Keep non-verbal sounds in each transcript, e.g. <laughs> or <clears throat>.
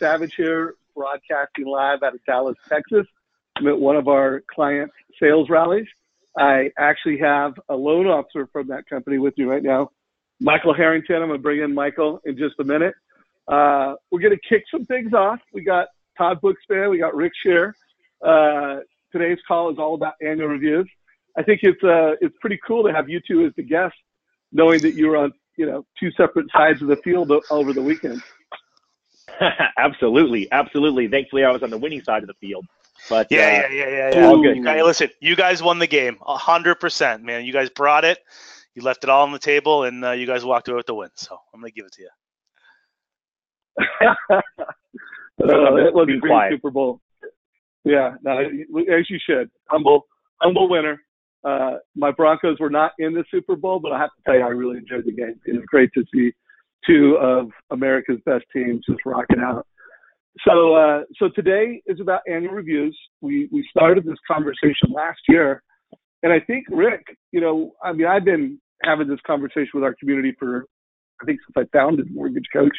Savage here, broadcasting live out of Dallas, Texas. I'm at one of our client sales rallies. I actually have a loan officer from that company with me right now, Michael Harrington. I'm going to bring in Michael in just a minute. Uh, we're going to kick some things off. We got Todd Bookspan, we got Rick Scherer. Uh, today's call is all about annual reviews. I think it's uh, it's pretty cool to have you two as the guests, knowing that you were on you know two separate sides of the field over the weekend. <laughs> absolutely, absolutely. Thankfully, I was on the winning side of the field. But yeah, uh, yeah, yeah, yeah, yeah. All good. Hey, listen, you guys won the game, hundred percent, man. You guys brought it. You left it all on the table, and uh, you guys walked away with the win. So I'm gonna give it to you. <laughs> uh, it was a great Super Bowl. Yeah, no, as you should. Humble, humble winner. Uh, my Broncos were not in the Super Bowl, but I have to tell you, I really enjoyed the game. It was great to see two of America's best teams just rocking out. So, uh, so today is about annual reviews. We we started this conversation last year, and I think Rick, you know, I mean, I've been having this conversation with our community for, I think, since I founded Mortgage Coach,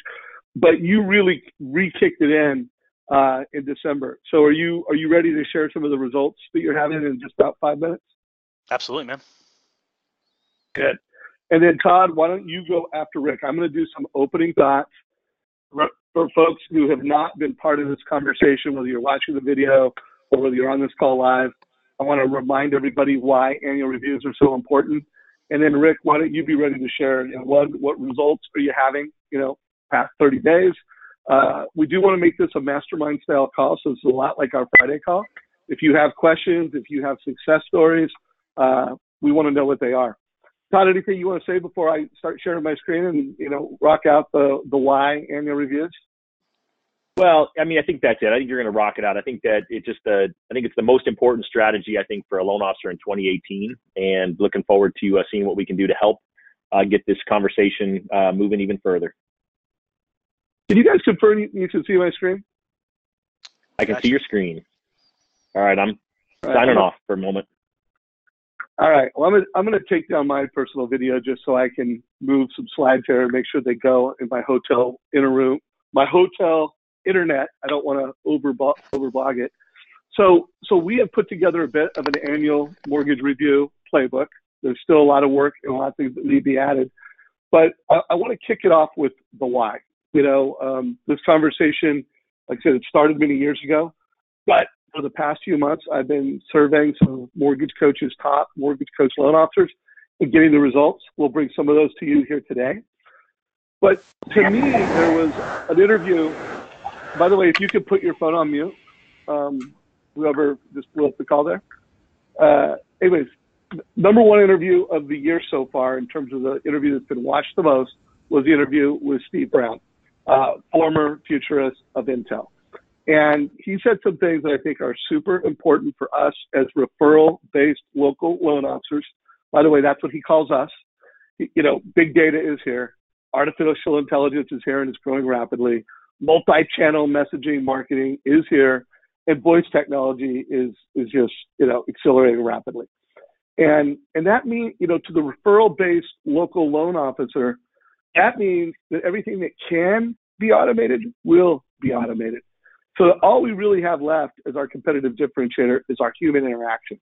but you really re-kicked it in uh, in December. So, are you are you ready to share some of the results that you're having in just about five minutes? Absolutely, man. Good. And then Todd, why don't you go after Rick? I'm going to do some opening thoughts for folks who have not been part of this conversation, whether you're watching the video or whether you're on this call live. I want to remind everybody why annual reviews are so important. And then Rick, why don't you be ready to share you know, what what results are you having, you know, past 30 days? Uh, we do want to make this a mastermind style call, so it's a lot like our Friday call. If you have questions, if you have success stories, uh, we want to know what they are. Todd, anything you want to say before I start sharing my screen and you know rock out the the why annual reviews? Well, I mean, I think that's it. I think you're going to rock it out. I think that it's just the, I think it's the most important strategy I think for a loan officer in 2018, and looking forward to uh, seeing what we can do to help uh, get this conversation uh, moving even further. Can you guys confirm you, you can see my screen? I can gotcha. see your screen. All right, I'm All right, signing I'm off for a moment. All right. Well, I'm gonna, I'm gonna take down my personal video just so I can move some slides here and make sure they go in my hotel inner room, my hotel internet. I don't want to overbog, overbog it. So, so we have put together a bit of an annual mortgage review playbook. There's still a lot of work and a lot of things that need to be added, but I, I want to kick it off with the why. You know, um, this conversation, like I said, it started many years ago, but for the past few months, I've been surveying some mortgage coaches, top mortgage coach loan officers, and getting the results. We'll bring some of those to you here today. But to me, there was an interview. By the way, if you could put your phone on mute, um, whoever just blew up the call there. Uh, anyways, number one interview of the year so far, in terms of the interview that's been watched the most, was the interview with Steve Brown, uh, former futurist of Intel. And he said some things that I think are super important for us as referral based local loan officers. By the way, that's what he calls us. You know, big data is here. Artificial intelligence is here and it's growing rapidly. Multi channel messaging marketing is here. And voice technology is, is just, you know, accelerating rapidly. And, and that means, you know, to the referral based local loan officer, that means that everything that can be automated will be automated. So all we really have left as our competitive differentiator is our human interaction.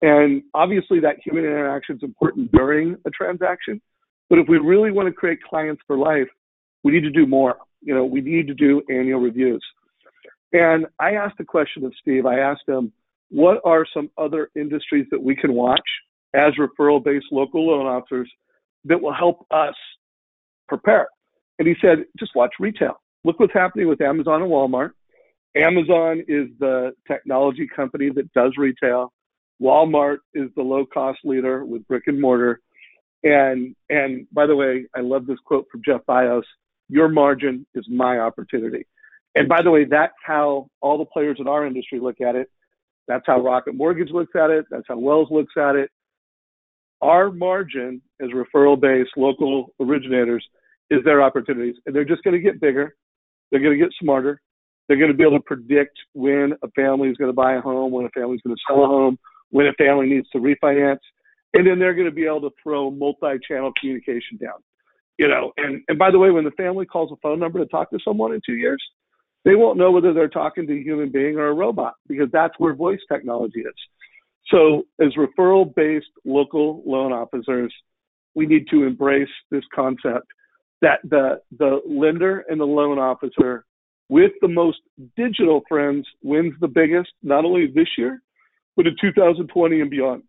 And obviously that human interaction is important during a transaction. But if we really want to create clients for life, we need to do more. You know, we need to do annual reviews. And I asked the question of Steve, I asked him, what are some other industries that we can watch as referral based local loan officers that will help us prepare? And he said, just watch retail. Look what's happening with Amazon and Walmart. Amazon is the technology company that does retail. Walmart is the low cost leader with brick and mortar. And and by the way, I love this quote from Jeff Bezos, your margin is my opportunity. And by the way, that's how all the players in our industry look at it. That's how Rocket Mortgage looks at it. That's how Wells looks at it. Our margin as referral based local originators is their opportunities. And they're just going to get bigger. They're going to get smarter. They're going to be able to predict when a family is going to buy a home, when a family is going to sell a home, when a family needs to refinance, and then they're going to be able to throw multi-channel communication down. You know, and and by the way, when the family calls a phone number to talk to someone in two years, they won't know whether they're talking to a human being or a robot because that's where voice technology is. So, as referral based local loan officers, we need to embrace this concept that the, the lender and the loan officer with the most digital friends wins the biggest, not only this year, but in 2020 and beyond.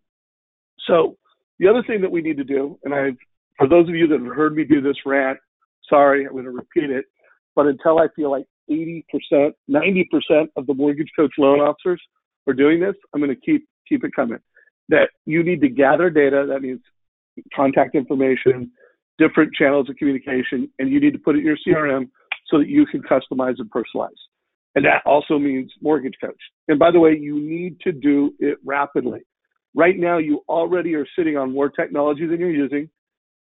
So, the other thing that we need to do, and I've, for those of you that have heard me do this rant, sorry, I'm going to repeat it, but until I feel like 80%, 90% of the mortgage coach loan officers are doing this, I'm going to keep keep it coming. That you need to gather data. That means contact information, different channels of communication, and you need to put it in your CRM so that you can customize and personalize. And that also means mortgage coach. And by the way, you need to do it rapidly. Right now, you already are sitting on more technology than you're using.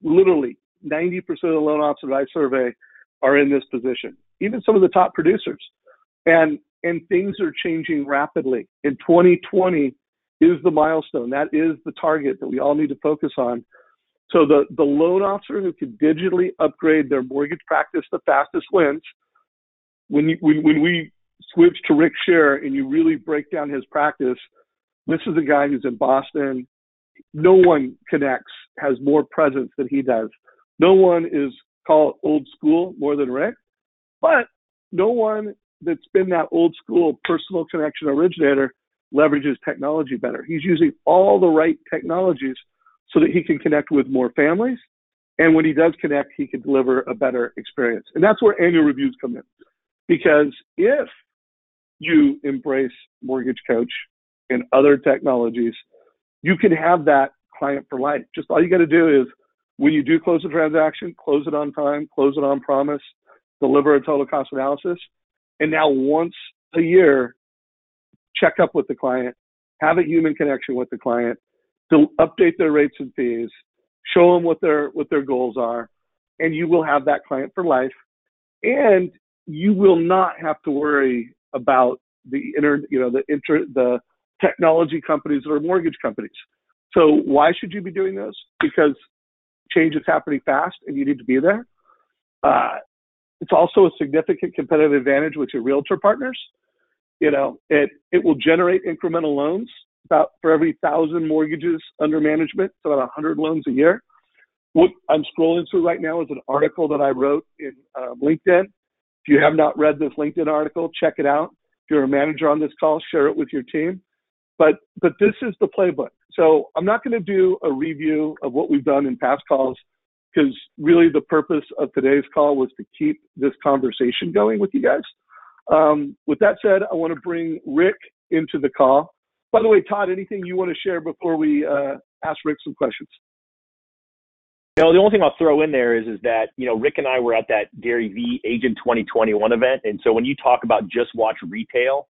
Literally, 90% of the loan officers that I survey are in this position, even some of the top producers. And, and things are changing rapidly. In 2020 is the milestone. That is the target that we all need to focus on. So the, the loan officer who can digitally upgrade their mortgage practice the fastest wins. When, you, when, when we switch to Rick Scherer and you really break down his practice, this is a guy who's in Boston. No one connects, has more presence than he does. No one is called old school more than Rick, but no one that's been that old school personal connection originator leverages technology better. He's using all the right technologies so that he can connect with more families. And when he does connect, he can deliver a better experience. And that's where annual reviews come in. Because if you embrace Mortgage Coach and other technologies, you can have that client for life. Just all you got to do is when you do close a transaction, close it on time, close it on promise, deliver a total cost analysis. And now once a year, check up with the client, have a human connection with the client, to update their rates and fees, show them what their what their goals are, and you will have that client for life. And you will not have to worry about the inter, you know, the inter, the technology companies or mortgage companies. So why should you be doing this? Because change is happening fast, and you need to be there. Uh, it's also a significant competitive advantage with your realtor partners. You know, it it will generate incremental loans about for every thousand mortgages under management, it's about 100 loans a year. What I'm scrolling through right now is an article that I wrote in uh, LinkedIn. If you have not read this LinkedIn article, check it out. If you're a manager on this call, share it with your team. But but this is the playbook. So I'm not going to do a review of what we've done in past calls because really the purpose of today's call was to keep this conversation going with you guys. Um, with that said, I want to bring Rick into the call. By the way, Todd, anything you want to share before we uh, ask Rick some questions? You know, the only thing I'll throw in there is is that you know Rick and I were at that Gary Vee Agent 2021 event, and so when you talk about just watch retail,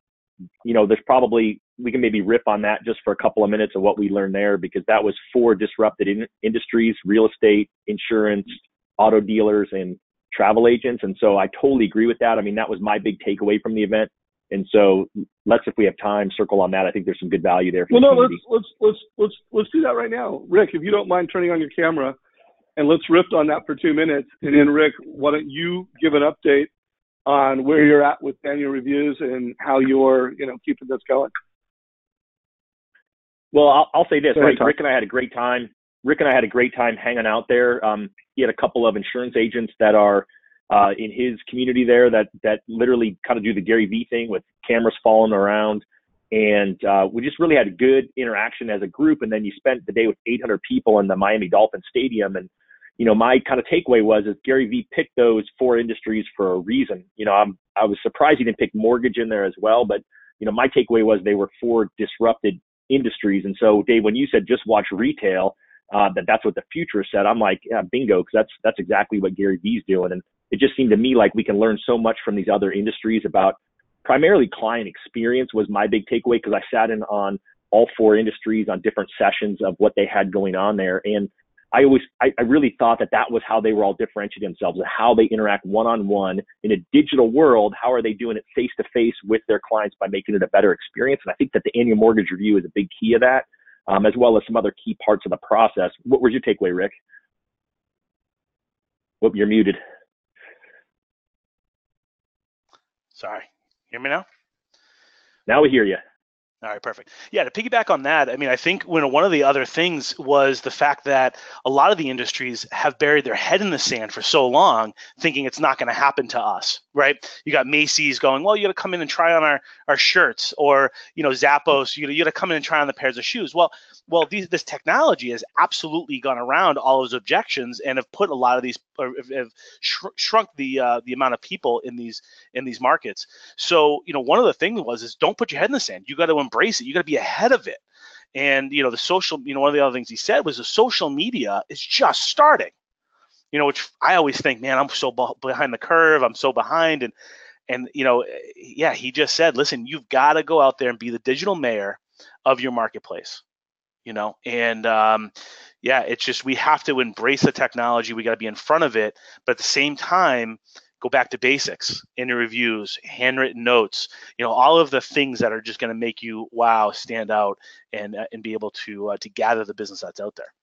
you know, there's probably we can maybe riff on that just for a couple of minutes of what we learned there because that was four disrupted in- industries: real estate, insurance, auto dealers, and travel agents. And so I totally agree with that. I mean, that was my big takeaway from the event. And so let's, if we have time, circle on that. I think there's some good value there. well, no, let's, let's, let's, let's, let's do that right now. Rick, if you don't mind turning on your camera and let's riff on that for two minutes. And then Rick, why don't you give an update on where you're at with annual reviews and how you're, you know, keeping this going? Well, I'll, I'll say this, right? Rick and I had a great time. Rick and I had a great time hanging out there. Um, he had a couple of insurance agents that are uh, in his community there that that literally kind of do the Gary Vee thing with cameras following around, and uh, we just really had a good interaction as a group. And then you spent the day with 800 people in the Miami Dolphin Stadium, and you know my kind of takeaway was is Gary Vee picked those four industries for a reason. You know I'm I was surprised he didn't pick mortgage in there as well, but you know my takeaway was they were four disrupted industries. And so Dave, when you said just watch retail, uh, that that's what the future said. I'm like, yeah, bingo, because that's that's exactly what Gary Vee's doing. And it just seemed to me like we can learn so much from these other industries about primarily client experience was my big takeaway because I sat in on all four industries on different sessions of what they had going on there. And I always, I, I really thought that that was how they were all differentiating themselves and how they interact one on one in a digital world. How are they doing it face to face with their clients by making it a better experience? And I think that the annual mortgage review is a big key of that um, as well as some other key parts of the process. What was your takeaway, Rick? Whoop, you're muted. Sorry. Hear me now? Now we hear you. All right, perfect. Yeah, to piggyback on that, I mean, I think when one of the other things was the fact that a lot of the industries have buried their head in the sand for so long, thinking it's not going to happen to us, right? You got Macy's going, well, you got to come in and try on our, our shirts, or you know, Zappos, you, know, you got to come in and try on the pairs of shoes. Well, well, these, this technology has absolutely gone around all those objections and have put a lot of these, or have sh- shrunk the uh, the amount of people in these in these markets. So, you know, one of the things was is don't put your head in the sand. You got to embrace it. You got to be ahead of it. And you know, the social, you know, one of the other things he said was the social media is just starting. You know, which I always think, man, I'm so behind the curve. I'm so behind, and and you know, yeah, he just said, listen, you've got to go out there and be the digital mayor of your marketplace. You know, and um, yeah, it's just we have to embrace the technology. We got to be in front of it, but at the same time, go back to basics in your reviews, handwritten notes, you know, all of the things that are just going to make you wow, stand out, and uh, and be able to uh, to gather the business that's out there.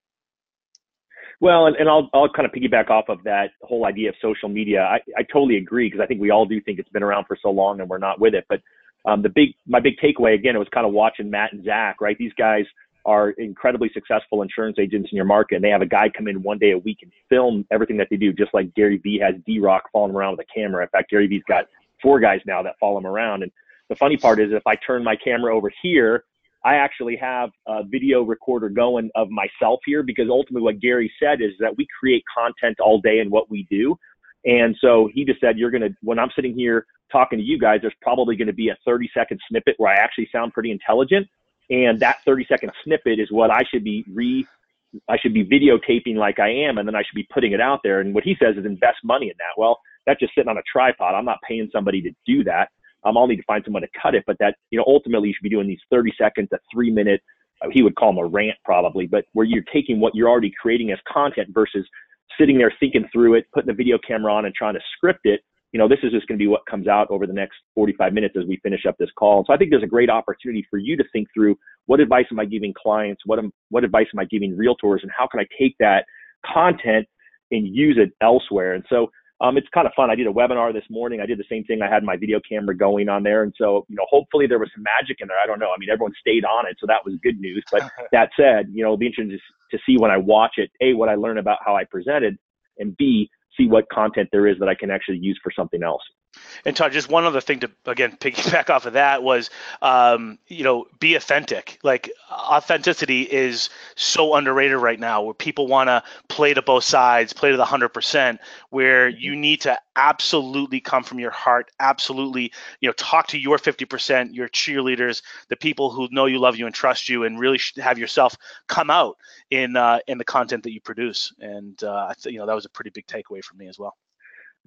Well, and, and I'll I'll kind of piggyback off of that whole idea of social media. I, I totally agree because I think we all do think it's been around for so long and we're not with it. But um, the big my big takeaway again it was kind of watching Matt and Zach. Right, these guys are incredibly successful insurance agents in your market, and they have a guy come in one day a week and film everything that they do, just like Gary Vee has D Rock following around with a camera. In fact, Gary Vee's got four guys now that follow him around. And the funny part is, if I turn my camera over here, I actually have a video recorder going of myself here because ultimately what Gary said is that we create content all day in what we do. And so he just said, you're going to, when I'm sitting here talking to you guys, there's probably going to be a 30 second snippet where I actually sound pretty intelligent and that 30 second snippet is what I should be re I should be videotaping like I am, and then I should be putting it out there. And what he says is invest money in that. Well, that's just sitting on a tripod. I'm not paying somebody to do that. Um, I'll need to find someone to cut it. But that, you know, ultimately you should be doing these 30 second to three minute, uh, he would call them a rant probably, but where you're taking what you're already creating as content versus sitting there thinking through it, putting the video camera on and trying to script it you know, this is just going to be what comes out over the next 45 minutes as we finish up this call. So I think there's a great opportunity for you to think through what advice am I giving clients? What am, what advice am I giving realtors? And how can I take that content and use it elsewhere? And so um, it's kind of fun. I did a webinar this morning. I did the same thing. I had my video camera going on there. And so, you know, hopefully there was some magic in there. I don't know. I mean, everyone stayed on it. So that was good news. But <laughs> that said, you know, it'll be interesting to, to see when I watch it, A, what I learn about how I presented, and B, see what content there is that I can actually use for something else. And Todd, just one other thing to again piggyback <laughs> off of that was, um, you know, be authentic. Like authenticity is so underrated right now, where people want to play to both sides, play to the hundred percent. Where mm-hmm. you need to absolutely come from your heart, absolutely, you know, talk to your fifty percent, your cheerleaders, the people who know you, love you, and trust you, and really have yourself come out in uh, in the content that you produce. And uh, you know that was a pretty big takeaway for me as well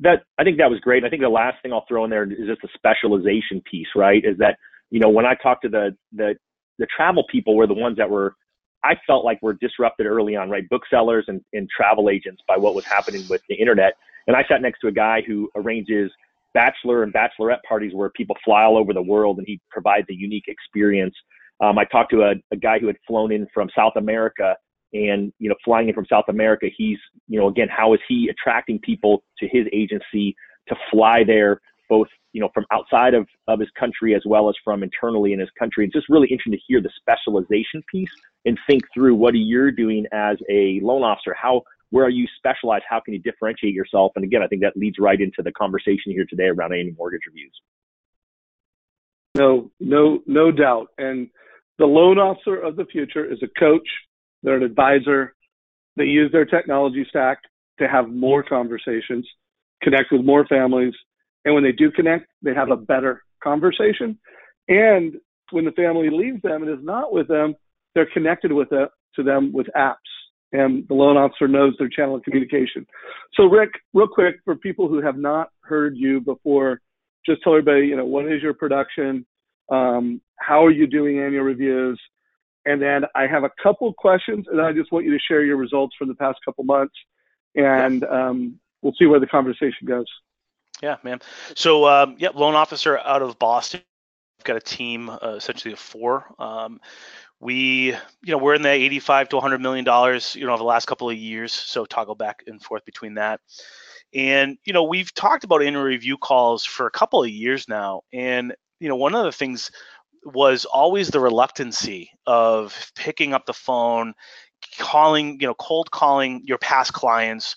that I think that was great. I think the last thing I'll throw in there is just the specialization piece, right? Is that you know when I talked to the the the travel people were the ones that were I felt like were disrupted early on, right? Booksellers and, and travel agents by what was happening with the internet. And I sat next to a guy who arranges bachelor and bachelorette parties where people fly all over the world and he provides a unique experience. Um, I talked to a, a guy who had flown in from South America and you know flying in from south america he's you know again how is he attracting people to his agency to fly there both you know from outside of, of his country as well as from internally in his country? It's just really interesting to hear the specialization piece and think through what you're doing as a loan officer. How where are you specialized? How can you differentiate yourself? And again i think that leads right into the conversation here today around annual mortgage reviews. No no no doubt. And the loan officer of the future is a coach they're an advisor. They use their technology stack to have more conversations, connect with more families. And when they do connect, they have a better conversation. And when the family leaves them and is not with them, they're connected with it, to them with apps. And the loan officer knows their channel of communication. So, Rick, real quick, for people who have not heard you before, just tell everybody, you know, what is your production? Um, how are you doing annual reviews? And then I have a couple questions, and I just want you to share your results from the past couple months, and um, we'll see where the conversation goes. Yeah, man. So, um, yeah, loan officer out of Boston. I've got a team uh, essentially of four. Um, we, you know, we're in the 85 to 100 million dollars, you know, over the last couple of years. So toggle back and forth between that. And you know, we've talked about in review calls for a couple of years now, and you know, one of the things was always the reluctancy of picking up the phone, calling, you know, cold calling your past clients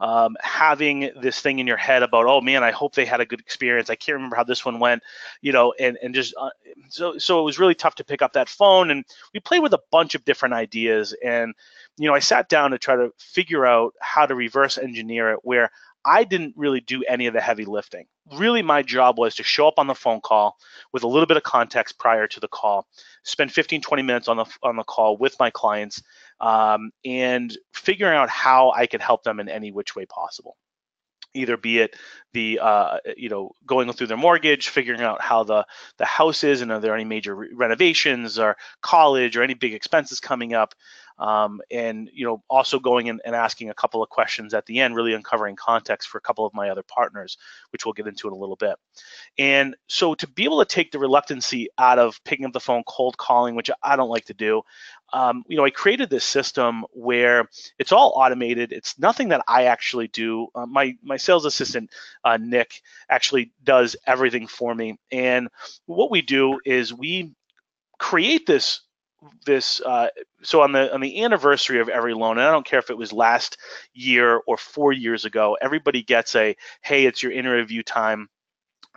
um, having this thing in your head about, oh man, I hope they had a good experience. I can't remember how this one went, you know, and and just uh, so so it was really tough to pick up that phone. And we played with a bunch of different ideas, and you know, I sat down to try to figure out how to reverse engineer it where I didn't really do any of the heavy lifting. Really, my job was to show up on the phone call with a little bit of context prior to the call, spend 15, 20 minutes on the on the call with my clients, um, and figuring out how I could help them in any which way possible either be it the uh, you know going through their mortgage figuring out how the the house is and are there any major re- renovations or college or any big expenses coming up um, and you know also going in and asking a couple of questions at the end really uncovering context for a couple of my other partners which we'll get into in a little bit. And so to be able to take the reluctancy out of picking up the phone cold calling which i don't like to do um, you know i created this system where it's all automated. It's nothing that i actually do. Uh, my my sales assistant uh, nick actually does everything for me. And what we do is we create this this uh, so on the on the anniversary of every loan and i don't care if it was last year or four years ago everybody gets a hey it's your interview time.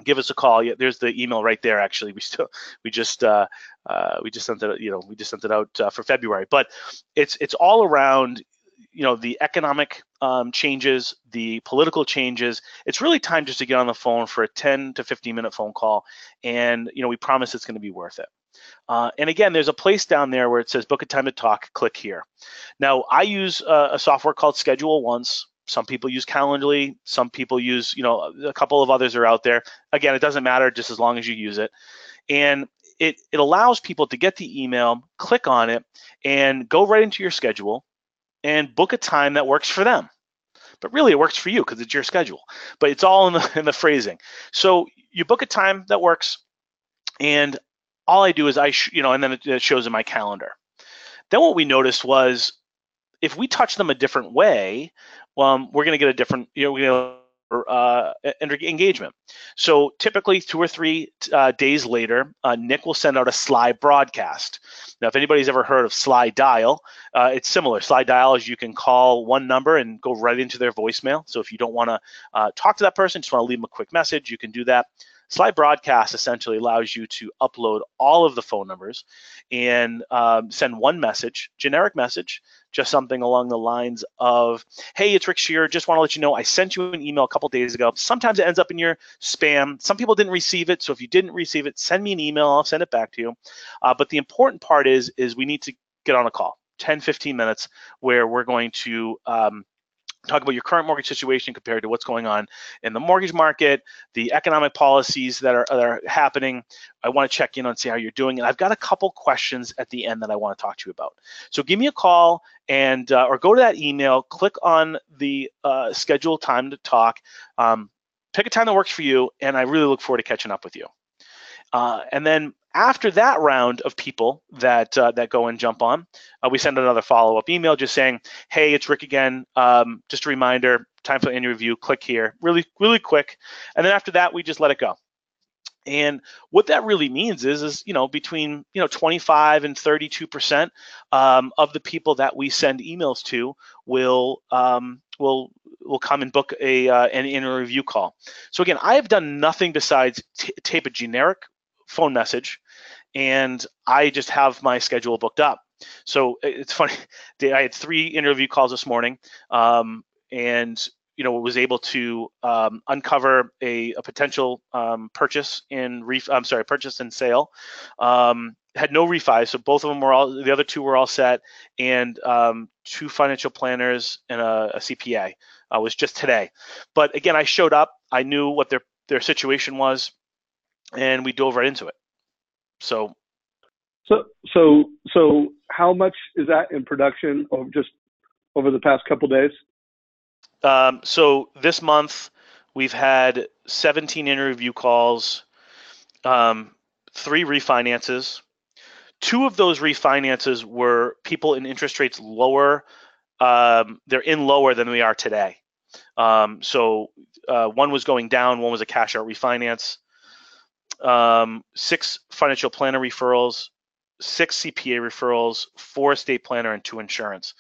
Give us a call. Yeah, there's the email right there actually. We still we just uh, uh, we just sent it you know we just sent it out uh, for february. But it's it's all around you know the economic um, changes the political changes. It's really time just to get on the phone for a 10 to 15 minute phone call and you know we promise it's going to be worth it uh, and again, there's a place down there where it says book a time to talk, click here. Now, I use a, a software called Schedule Once. Some people use Calendly. Some people use, you know, a couple of others are out there. Again, it doesn't matter just as long as you use it. And it, it allows people to get the email, click on it, and go right into your schedule and book a time that works for them. But really, it works for you because it's your schedule. But it's all in the, <laughs> in the phrasing. So you book a time that works, and all I do is I, you know, and then it, shows in my calendar. Then what we noticed was if we touch them a different way, um, we're going to get a different, you know, to uh, engagement. So typically, two or three uh, days later, uh, Nick will send out a Sly broadcast. Now, if anybody's ever heard of Sly Dial, uh, it's similar. Sly Dial is you can call one number and go right into their voicemail. So if you don't want to uh, talk to that person, just want to leave them a quick message, you can do that. Sly Broadcast essentially allows you to upload all of the phone numbers and um, send one message, generic message, just something along the lines of, "Hey, it's Rick Scherer. Just want to let you know I sent you an email a couple days ago. Sometimes it ends up in your spam. Some people didn't receive it, so if you didn't receive it, send me an email. I'll send it back to you. Uh, but the important part is, is we need to get on a call, 10, 15 minutes, where we're going to um, talk about your current mortgage situation compared to what's going on in the mortgage market, the economic policies that are, that are happening. I want to check in on see how you're doing, and I've got a couple questions at the end that I want to talk to you about. So give me a call and uh, or go to that email, click on the uh, schedule time to talk, um, pick a time that works for you, and I really look forward to catching up with you. Uh, and then after that round of people that uh, that go and jump on, uh, we send another follow-up email just saying, "Hey, it's Rick again. Um, just a reminder, time for annual review. Click here. Really, really quick." And then after that, we just let it go. And what that really means is, is you know, between you know 25 and 32 percent um, of the people that we send emails to will um, will will come and book a uh, an in a review call. So again, I have done nothing besides tape a generic phone message and I just have my schedule booked up. So it's funny. <laughs> I had three interview calls this morning, um, and you know was able to um, uncover a, a potential um, purchase in ref- I'm sorry, purchase and sale. Um, had no refi, so both of them were all. The other two were all set, and um, two financial planners and a, a CPA uh, was just today. But again, I showed up. I knew what their their situation was, and we dove right into it. So, so, so, so, how much is that in production over just over the past couple days? Um, so this month we've had 17 interview calls, um, three refinances. Two of those refinances were people in interest rates lower. Um, they're in lower than we are today. Um, so uh, one was going down, one was a cash out refinance. Um, six financial planner referrals, six CPA referrals, four estate planner, and two insurance.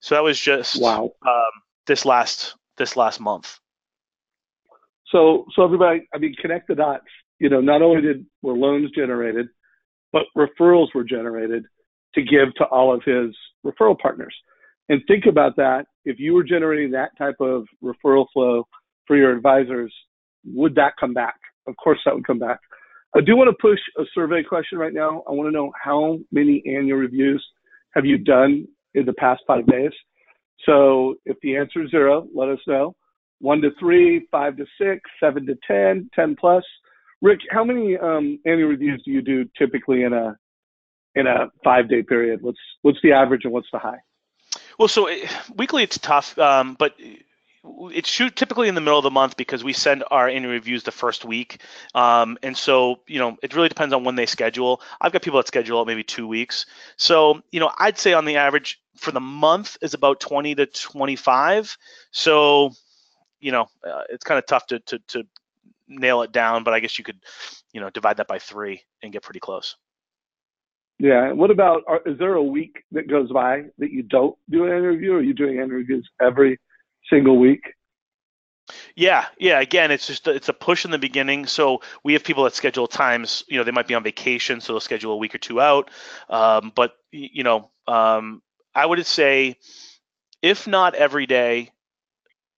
So that was just wow. Um, this last this last month. So so everybody, I mean, connect the dots. You know, not only did were loans generated, but referrals were generated to give to all of his referral partners. And think about that. If you were generating that type of referral flow for your advisors, would that come back? Of course, that would come back. I do want to push a survey question right now. I want to know how many annual reviews have you done in the past five days? So if the answer is zero, let us know. One to three, five to six, seven to ten, ten plus. Rick, how many um, annual reviews do you do typically in a in a five day period? What's what's the average and what's the high? Well, so it, weekly it's tough, um, but it's shoot typically in the middle of the month because we send our annual reviews the first week, um, and so you know it really depends on when they schedule. I've got people that schedule maybe two weeks, so you know I'd say on the average for the month is about 20 to 25. So you know uh, it's kind of tough to, to to nail it down, but I guess you could you know divide that by three and get pretty close. Yeah. What about? Is there a week that goes by that you don't do an interview? Or are you doing interviews every single week? Yeah, yeah. Again, it's just it's a push in the beginning. So we have people that schedule times. You know, they might be on vacation, so they'll schedule a week or two out. Um, but you know, um, I would say, if not every day,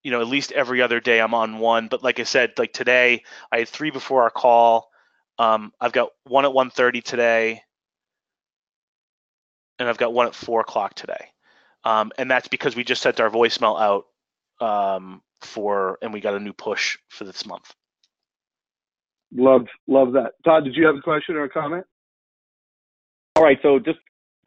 you know, at least every other day, I'm on one. But like I said, like today, I had three before our call. Um, I've got one at 1:30 today and I've got one at four o'clock today. Um, and that's because we just sent our voicemail out um, for, and we got a new push for this month. Love, love that. Todd, did you have a question or a comment? All right. So just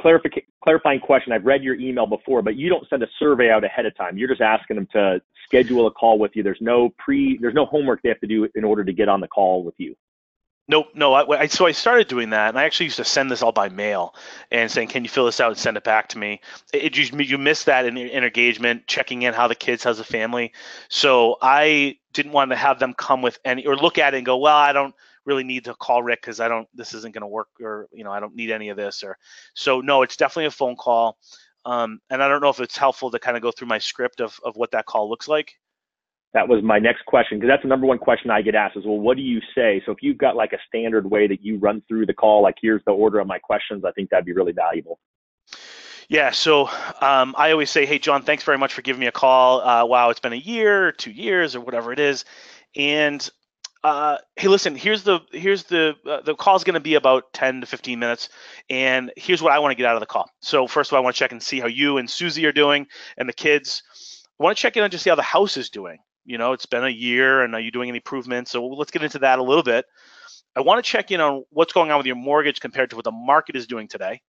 clarific- clarifying question. I've read your email before, but you don't send a survey out ahead of time. You're just asking them to schedule a call with you. There's no pre, there's no homework they have to do in order to get on the call with you. Nope, no. I, I, so I started doing that, and I actually used to send this all by mail and saying, "Can you fill this out and send it back to me?" It, it you, you miss that in, in engagement, checking in how the kids, how's the family. So I didn't want to have them come with any or look at it and go, "Well, I don't really need to call Rick because I don't. This isn't going to work, or you know, I don't need any of this." Or so no, it's definitely a phone call. Um, and I don't know if it's helpful to kind of go through my script of of what that call looks like that was my next question because that's the number one question I get asked is, well, what do you say? So if you've got like a standard way that you run through the call, like here's the order of my questions, I think that'd be really valuable. Yeah, so um, I always say, hey, John, thanks very much for giving me a call. Uh, wow, it's been a year, two years, or whatever it is, and uh, hey, listen, here's the here's the uh, the call's going to be about 10 to 15 minutes, and here's what I want to get out of the call. So first of all, I want to check and see how you and Susie are doing, and the kids. I want to check in on just see how the house is doing you know it's been a year and are you doing any improvements? So let's get into that a little bit. I want to check in on what's going on with your mortgage compared to what the market is doing today.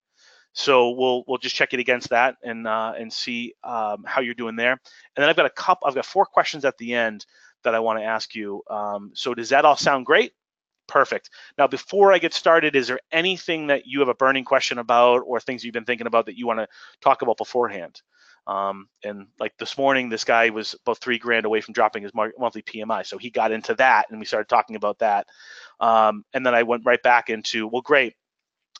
So we'll we'll just check it against that and uh, and see um, how you're doing there. And then i've got a couple i've got four questions at the end that i want to ask you. Um, so does that all sound great? Perfect. Now before i get started is there anything that you have a burning question about or things you've been thinking about that you want to talk about beforehand um, and like this morning, this guy was about three grand away from dropping his monthly PMI. So he got into that and we started talking about that. Um, and then I went right back into, well, great.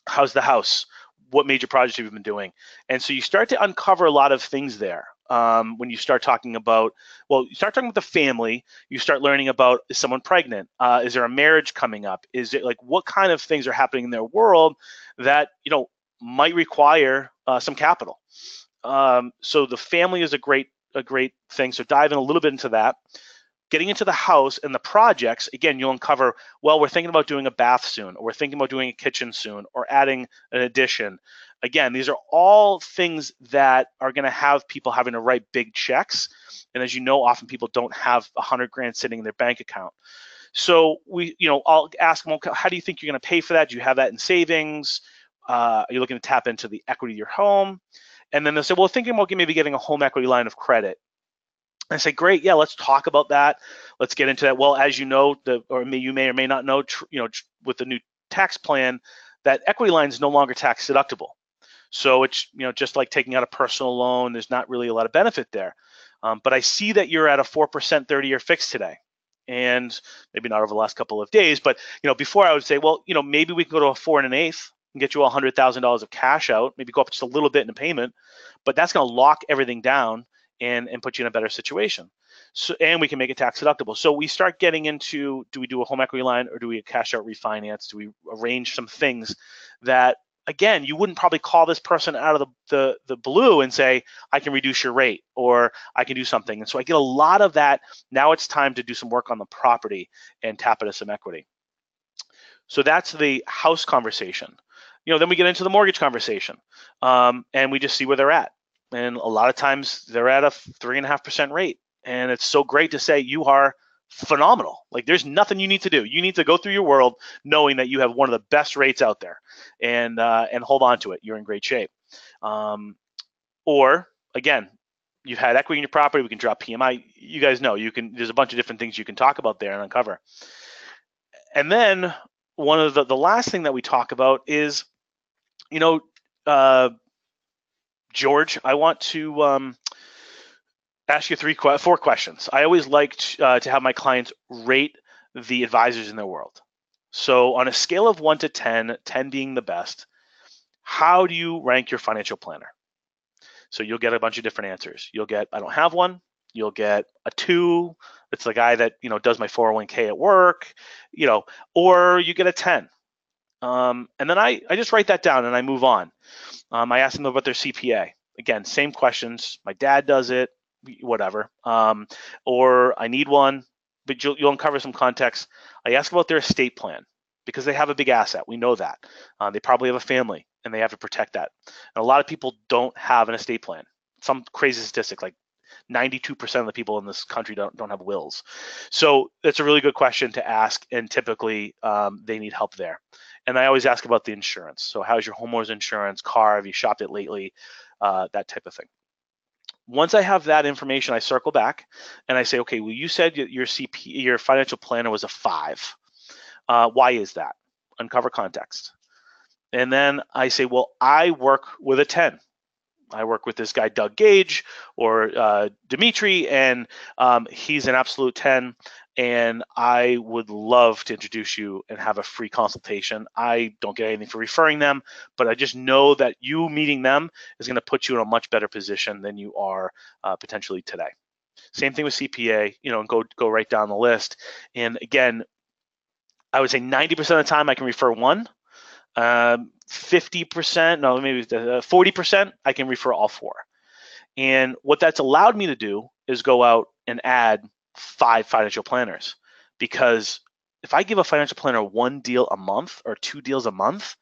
How's the house? What major projects have you been doing? And so you start to uncover a lot of things there. Um, when you start talking about, well, you start talking about the family, you start learning about is someone pregnant? Uh, is there a marriage coming up? Is it like what kind of things are happening in their world that, you know, might require uh, some capital? Um, so the family is a great a great thing. So dive in a little bit into that. Getting into the house and the projects, again, you'll uncover, well, we're thinking about doing a bath soon, or we're thinking about doing a kitchen soon, or adding an addition. Again, these are all things that are going to have people having to write big checks. And as you know, often people don't have a hundred grand sitting in their bank account. So we, you know, I'll ask them, how do you think you're going to pay for that? Do you have that in savings? Uh, are you looking to tap into the equity of your home? And then they'll say, well, thinking about maybe getting a home equity line of credit. I say, great, yeah, let's talk about that. Let's get into that. Well, as you know, the or you may or may not know, you know, with the new tax plan, that equity line is no longer tax deductible. So it's you know just like taking out a personal loan. There's not really a lot of benefit there. Um, but I see that you're at a 4% 30-year fix today. And maybe not over the last couple of days, but you know, before I would say, well, you know, maybe we can go to a four and an eighth and get you a hundred thousand dollars of cash out, maybe go up just a little bit in the payment, but that's going to lock everything down and and put you in a better situation. So and we can make it tax deductible. So we start getting into do we do a home equity line or do we cash out refinance? Do we arrange some things that again, you wouldn't probably call this person out of the, the, the blue and say, I can reduce your rate or I can do something. And so I get a lot of that. Now it's time to do some work on the property and tap into some equity. So that's the house conversation. You know, then we get into the mortgage conversation um, and we just see where they're at. And a lot of times they're at a three and a half percent rate. And it's so great to say you are phenomenal. Like there's nothing you need to do. You need to go through your world knowing that you have one of the best rates out there, and uh, and hold on to it. You're in great shape. Um, or again, you've had equity in your property. We can drop PMI. You guys know you can. There's a bunch of different things you can talk about there and uncover. And then one of the the last thing that we talk about is, you know, uh, George, I want to. Um, ask you three, four questions. I always like uh, to have my clients rate the advisors in their world. So on a scale of one to 10, 10 being the best, how do you rank your financial planner? So you'll get a bunch of different answers. You'll get, I don't have one. You'll get a two. It's the guy that, you know, does my 401k at work, you know, or you get a 10. Um, and then I, I just write that down and I move on. Um, I ask them about their CPA. Again, same questions. My dad does it whatever. Um, or I need one, but you'll, you'll uncover some context. I ask about their estate plan because they have a big asset. We know that. Uh, they probably have a family and they have to protect that. And a lot of people don't have an estate plan. Some crazy statistic like 92% of the people in this country don't, don't have wills. So it's a really good question to ask, and typically um, they need help there. And I always ask about the insurance. So, how's your homeowner's insurance, car? Have you shopped it lately? Uh, that type of thing once I have that information, I circle back and I say, okay, well, you said your CP, your financial planner was a five. Uh, why is that? Uncover context. And then I say, well, I work with a 10. I work with this guy, Doug Gage or uh, Dimitri, and um, he's an absolute 10 and I would love to introduce you and have a free consultation. I don't get anything for referring them, but I just know that you meeting them is going to put you in a much better position than you are uh, potentially today. Same thing with CPA, you know, and go go right down the list. And again, I would say 90% of the time I can refer one. Um, 50%, no, maybe 40%, uh, I can refer all four. And what that's allowed me to do is go out and add five financial planners because if I give a financial planner one deal a month or two deals a month,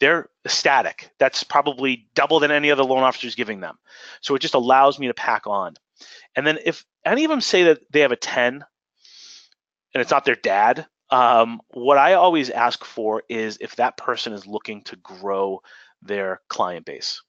they're ecstatic. That's probably double than any other loan officer is giving them. So it just allows me to pack on. And then if any of them say that they have a 10 and it's not their dad, um, what I always ask for is if that person is looking to grow their client base.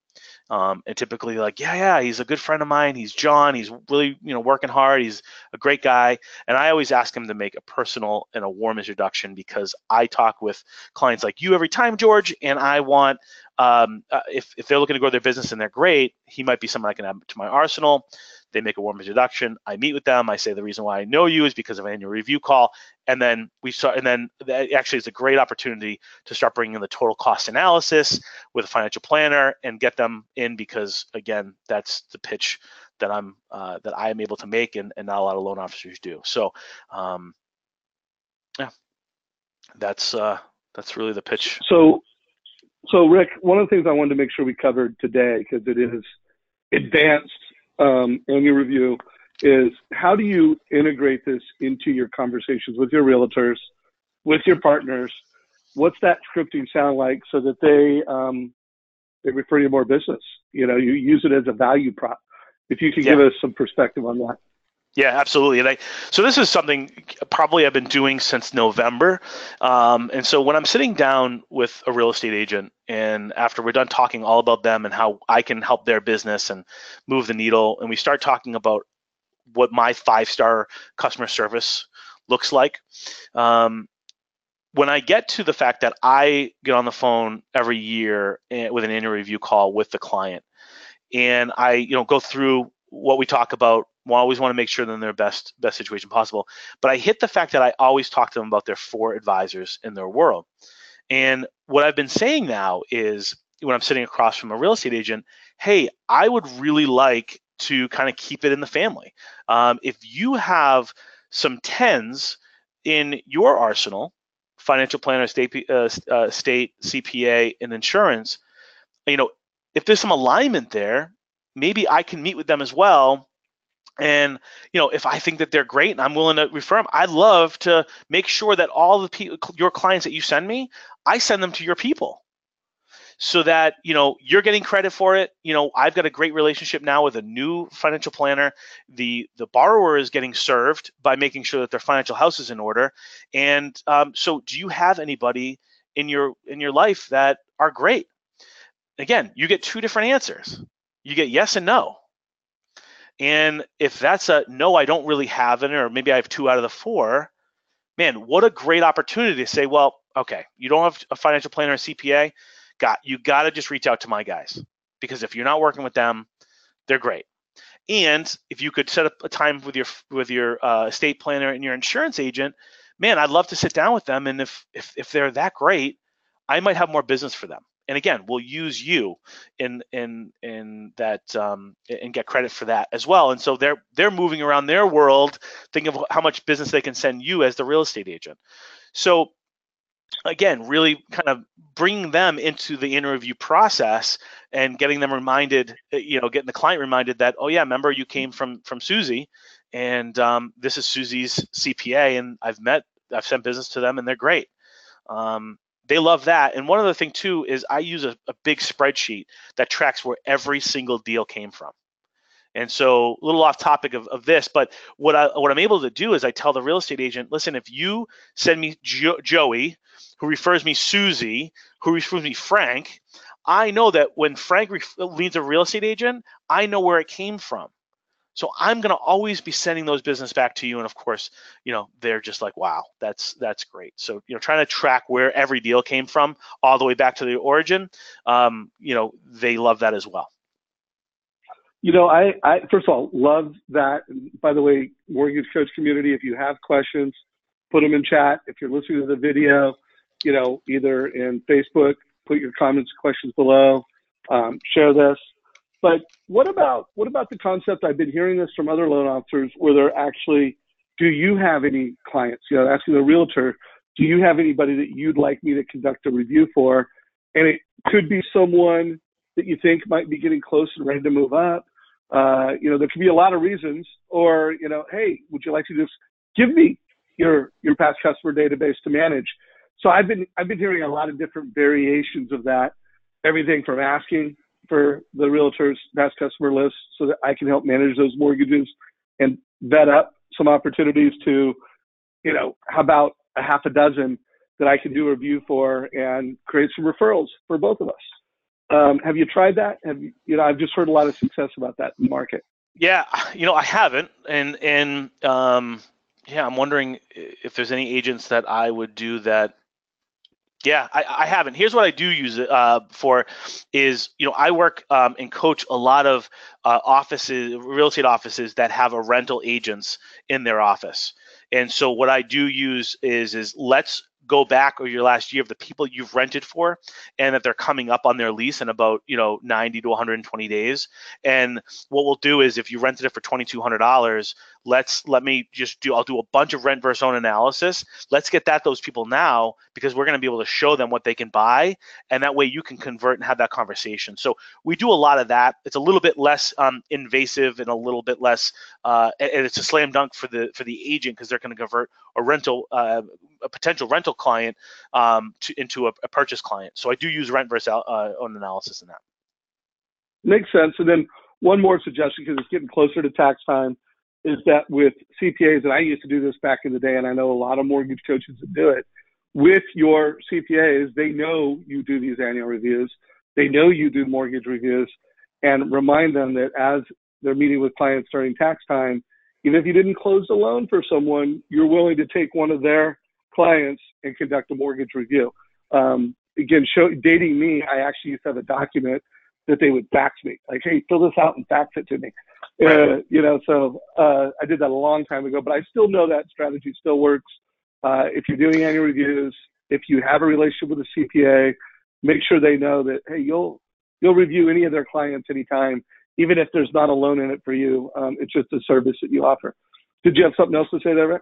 Um, and typically like, yeah, yeah, he's a good friend of mine. He's John. He's really, you know, working hard. He's a great guy. And I always ask him to make a personal and a warm introduction because I talk with clients like you every time, George, and I want um, uh, if if they're looking to grow their business and they're great, he might be someone I can add to my arsenal. They make a warm introduction. I meet with them. I say the reason why I know you is because of an annual review call, and then we start. And then that actually is a great opportunity to start bringing in the total cost analysis with a financial planner and get them in because again, that's the pitch that I'm uh, that I am able to make, and, and not a lot of loan officers do. So, um, yeah, that's uh, that's really the pitch. So, so Rick, one of the things I wanted to make sure we covered today because it is advanced annual review is how do you integrate this into your conversations with your realtors, with your partners? What's that scripting sound like so that they um, they refer you more business? You know, you use it as a value prop. If you could yeah. give us some perspective on that. Yeah, absolutely. And I, so this is something probably I've been doing since November. Um, and so when I'm sitting down with a real estate agent, and after we're done talking all about them and how I can help their business and move the needle, and we start talking about what my five star customer service looks like. Um, when I get to the fact that I get on the phone every year eh, with an annual review call with the client, and I, you know, go through what we talk about We always want to make sure they're in their best best situation possible. But I hit the fact that I always talk to them about their four advisors in their world. And what I've been saying now is when I'm sitting across from a real estate agent, hey, I would really like to kind of keep it in the family. Um, if you have some tens in your arsenal, financial planner, state, uh, uh, state CPA, and insurance, you know, if there's some alignment there, maybe I can meet with them as well. And you know, if I think that they're great and I'm willing to refer them, I'd love to make sure that all the people, your clients that you send me, I send them to your people. So that you know you're getting credit for it. You know i've got a great relationship now with a new financial planner. The the borrower is getting served by making sure that their financial house is in order. And um, so do you have anybody in your in your life that are great? Again you get two different answers. You get yes and no and if that's a no i don't really have any or maybe i have two out of the four man what a great opportunity to say well okay you don't have a financial planner or cpa got you got to just reach out to my guys because if you're not working with them, they're great. And if you could set up a time with your with your uh, estate planner and your insurance agent, man, I'd love to sit down with them. And if if if they're that great, I might have more business for them. And again, we'll use you in in in that um, and get credit for that as well. And so they're they're moving around their world, thinking of how much business they can send you as the real estate agent. So again, really kind of bringing them into the interview process and getting them reminded, uh, you know, getting the client reminded that, oh yeah, remember you came from from Susie, and um, this is Susie's CPA, and I've met, I've sent business to them, and they're great. Um, they love that. And one other thing too is I use a, a big spreadsheet that tracks where every single deal came from. And so, a little off topic of, of this, but what I what I'm able to do is I tell the real estate agent, listen, if you send me jo- Joey, who refers me Susie, who refers me Frank, I know that when Frank ref- leads a real estate agent, I know where it came from. So I'm going to always be sending those business back to you, and of course, you know they're just like, wow, that's that's great. So you know, trying to track where every deal came from, all the way back to the origin, um, you know, they love that as well. You know, I, I first of all love that. By the way, mortgage coach community, if you have questions, put them in chat. If you're listening to the video, you know, either in Facebook, put your comments, questions below, um, share this. But what about what about the concept? I've been hearing this from other loan officers where they're actually, do you have any clients? You know, asking the realtor, do you have anybody that you'd like me to conduct a review for? And it could be someone that you think might be getting close and ready to move up. Uh, you know, there could be a lot of reasons. Or, you know, hey, would you like to just give me your your past customer database to manage? So I've been I've been hearing a lot of different variations of that. Everything from asking for the realtor's past customer list so that I can help manage those mortgages and vet up some opportunities to, you know, how about a half a dozen that I can do a review for and create some referrals for both of us. Um, have you tried that? Have you, you know, I've just heard a lot of success about that in the market. Yeah, you know, I haven't, and and um, yeah, I'm wondering if there's any agents that I would do that. Yeah, I, I haven't. Here's what I do use it uh, for: is you know I work um, and coach a lot of uh, offices, real estate offices that have a rental agents in their office, and so what I do use is is let's go back or your last year of the people you've rented for and that they're coming up on their lease in about you know 90 to 120 days and what we'll do is if you rented it for $2200 let's let me just do i'll do a bunch of rent versus own analysis. Let's get that those people now because we're going to be able to show them what they can buy and that way you can convert and have that conversation. So we do a lot of that. It's a little bit less um, invasive and a little bit less uh, and it's a slam dunk for the for the agent because they're going to convert a rental uh, a potential rental client um, to, into a, a, purchase client. So i do use rent versus uh, own analysis in that. Makes sense. And then one more suggestion because it's getting closer to tax time is that with CPAs, and I used to do this back in the day, and I know a lot of mortgage coaches that do it. With your CPAs, they know you do these annual reviews. They know you do mortgage reviews, and remind them that as they're meeting with clients during tax time, even if you didn't close the loan for someone, you're willing to take one of their clients and conduct a mortgage review. Um, again, show, dating me, I actually used to have a document that they would fax me, like, hey, fill this out and fax it to me. Uh, you know, so uh, I did that a long time ago, but I still know that strategy still works. Uh, if you're doing annual reviews, if you have a relationship with a CPA, make sure they know that hey, you'll you'll review any of their clients anytime, even if there's not a loan in it for you. Um, it's just a service that you offer. Did you have something else to say there, Rick?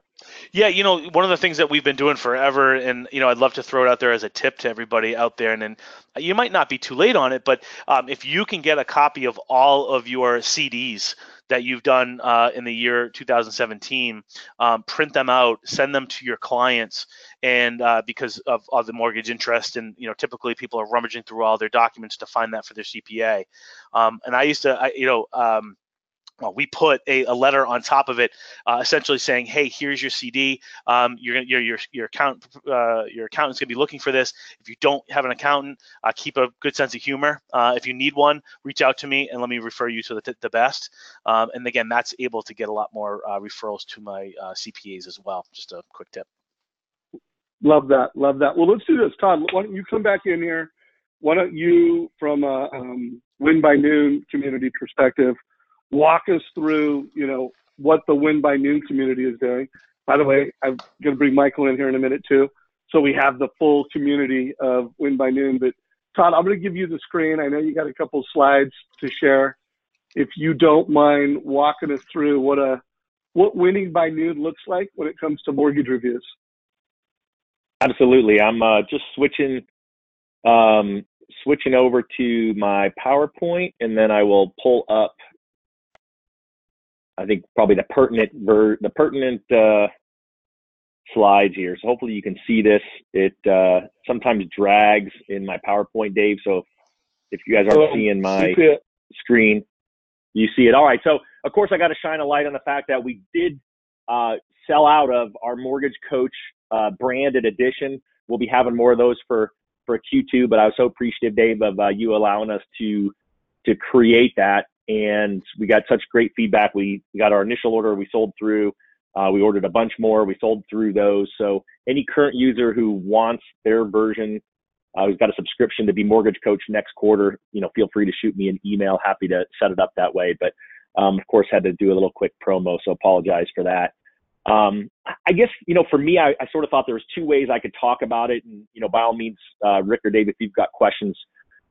Yeah, you know, one of the things that we've been doing forever, and you know, I'd love to throw it out there as a tip to everybody out there, and then you might not be too late on it, but um, if you can get a copy of all of your CDs that you've done uh, in the year 2017, um, print them out, send them to your clients, and uh, because of, of the mortgage interest, and you know, typically people are rummaging through all their documents to find that for their CPA. Um, and I used to, I, you know. Well, we put a, a, letter on top of it, uh, essentially saying, "Hey, here's your CD. Um, your your your account uh, your accountant's gonna be looking for this. If you don't have an accountant, uh, keep a good sense of humor. Uh, if you need one, reach out to me and let me refer you to the, the best. Um, and again, that's able to get a lot more uh, referrals to my uh, CPAs as well. Just a quick tip. Love that. Love that. Well, let's do this, Todd. Why don't you come back in here? Why don't you, from a um, Win by Noon community perspective? Walk us through, you know, what the Win by Noon community is doing. By the way, I'm going to bring Michael in here in a minute too. So we have the full community of Win by Noon. But Todd, I'm going to give you the screen. I know you got a couple slides to share. If you don't mind walking us through what a what winning by noon looks like when it comes to mortgage reviews. Absolutely. I'm uh, just switching um, switching over to my PowerPoint, and then I will pull up I think probably the pertinent ver- the pertinent uh, slides here. So hopefully you can see this. It uh, sometimes drags in my PowerPoint, Dave. So if you guys aren't seeing my screen, you see it. All right. So of course I got to shine a light on the fact that we did uh, sell out of our Mortgage Coach uh, branded edition. We'll be having more of those for for Q2, but I was so appreciative, Dave, of uh, you allowing us to to create that and we got such great feedback. We, we got our initial order, we sold through. Uh, we ordered a bunch more, we sold through those. So any current user who wants their version, uh, who's got a subscription to be mortgage coach next quarter, you know, feel free to shoot me an email. Happy to set it up that way. But um, of course, had to do a little quick promo, so apologize for that. Um, I guess you know, for me, I, I, sort of thought there was two ways I could talk about it, and you know, by all means, uh, Rick or Dave, if you've got questions,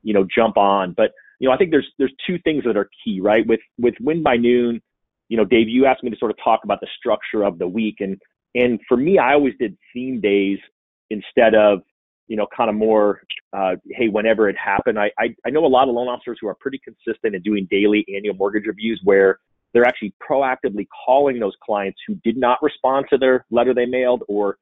you know, jump on. But you know, I think there's there's two things that are key, right? With with Win by Noon, you know, Dave, you asked me to sort of talk about the structure of the week, and and for me, I always did theme days instead of you know, kind of more, uh, hey, whenever it happened. I, I I know a lot of loan officers who are pretty consistent in doing daily annual mortgage reviews where they're actually proactively calling those clients who did not respond to their letter they mailed or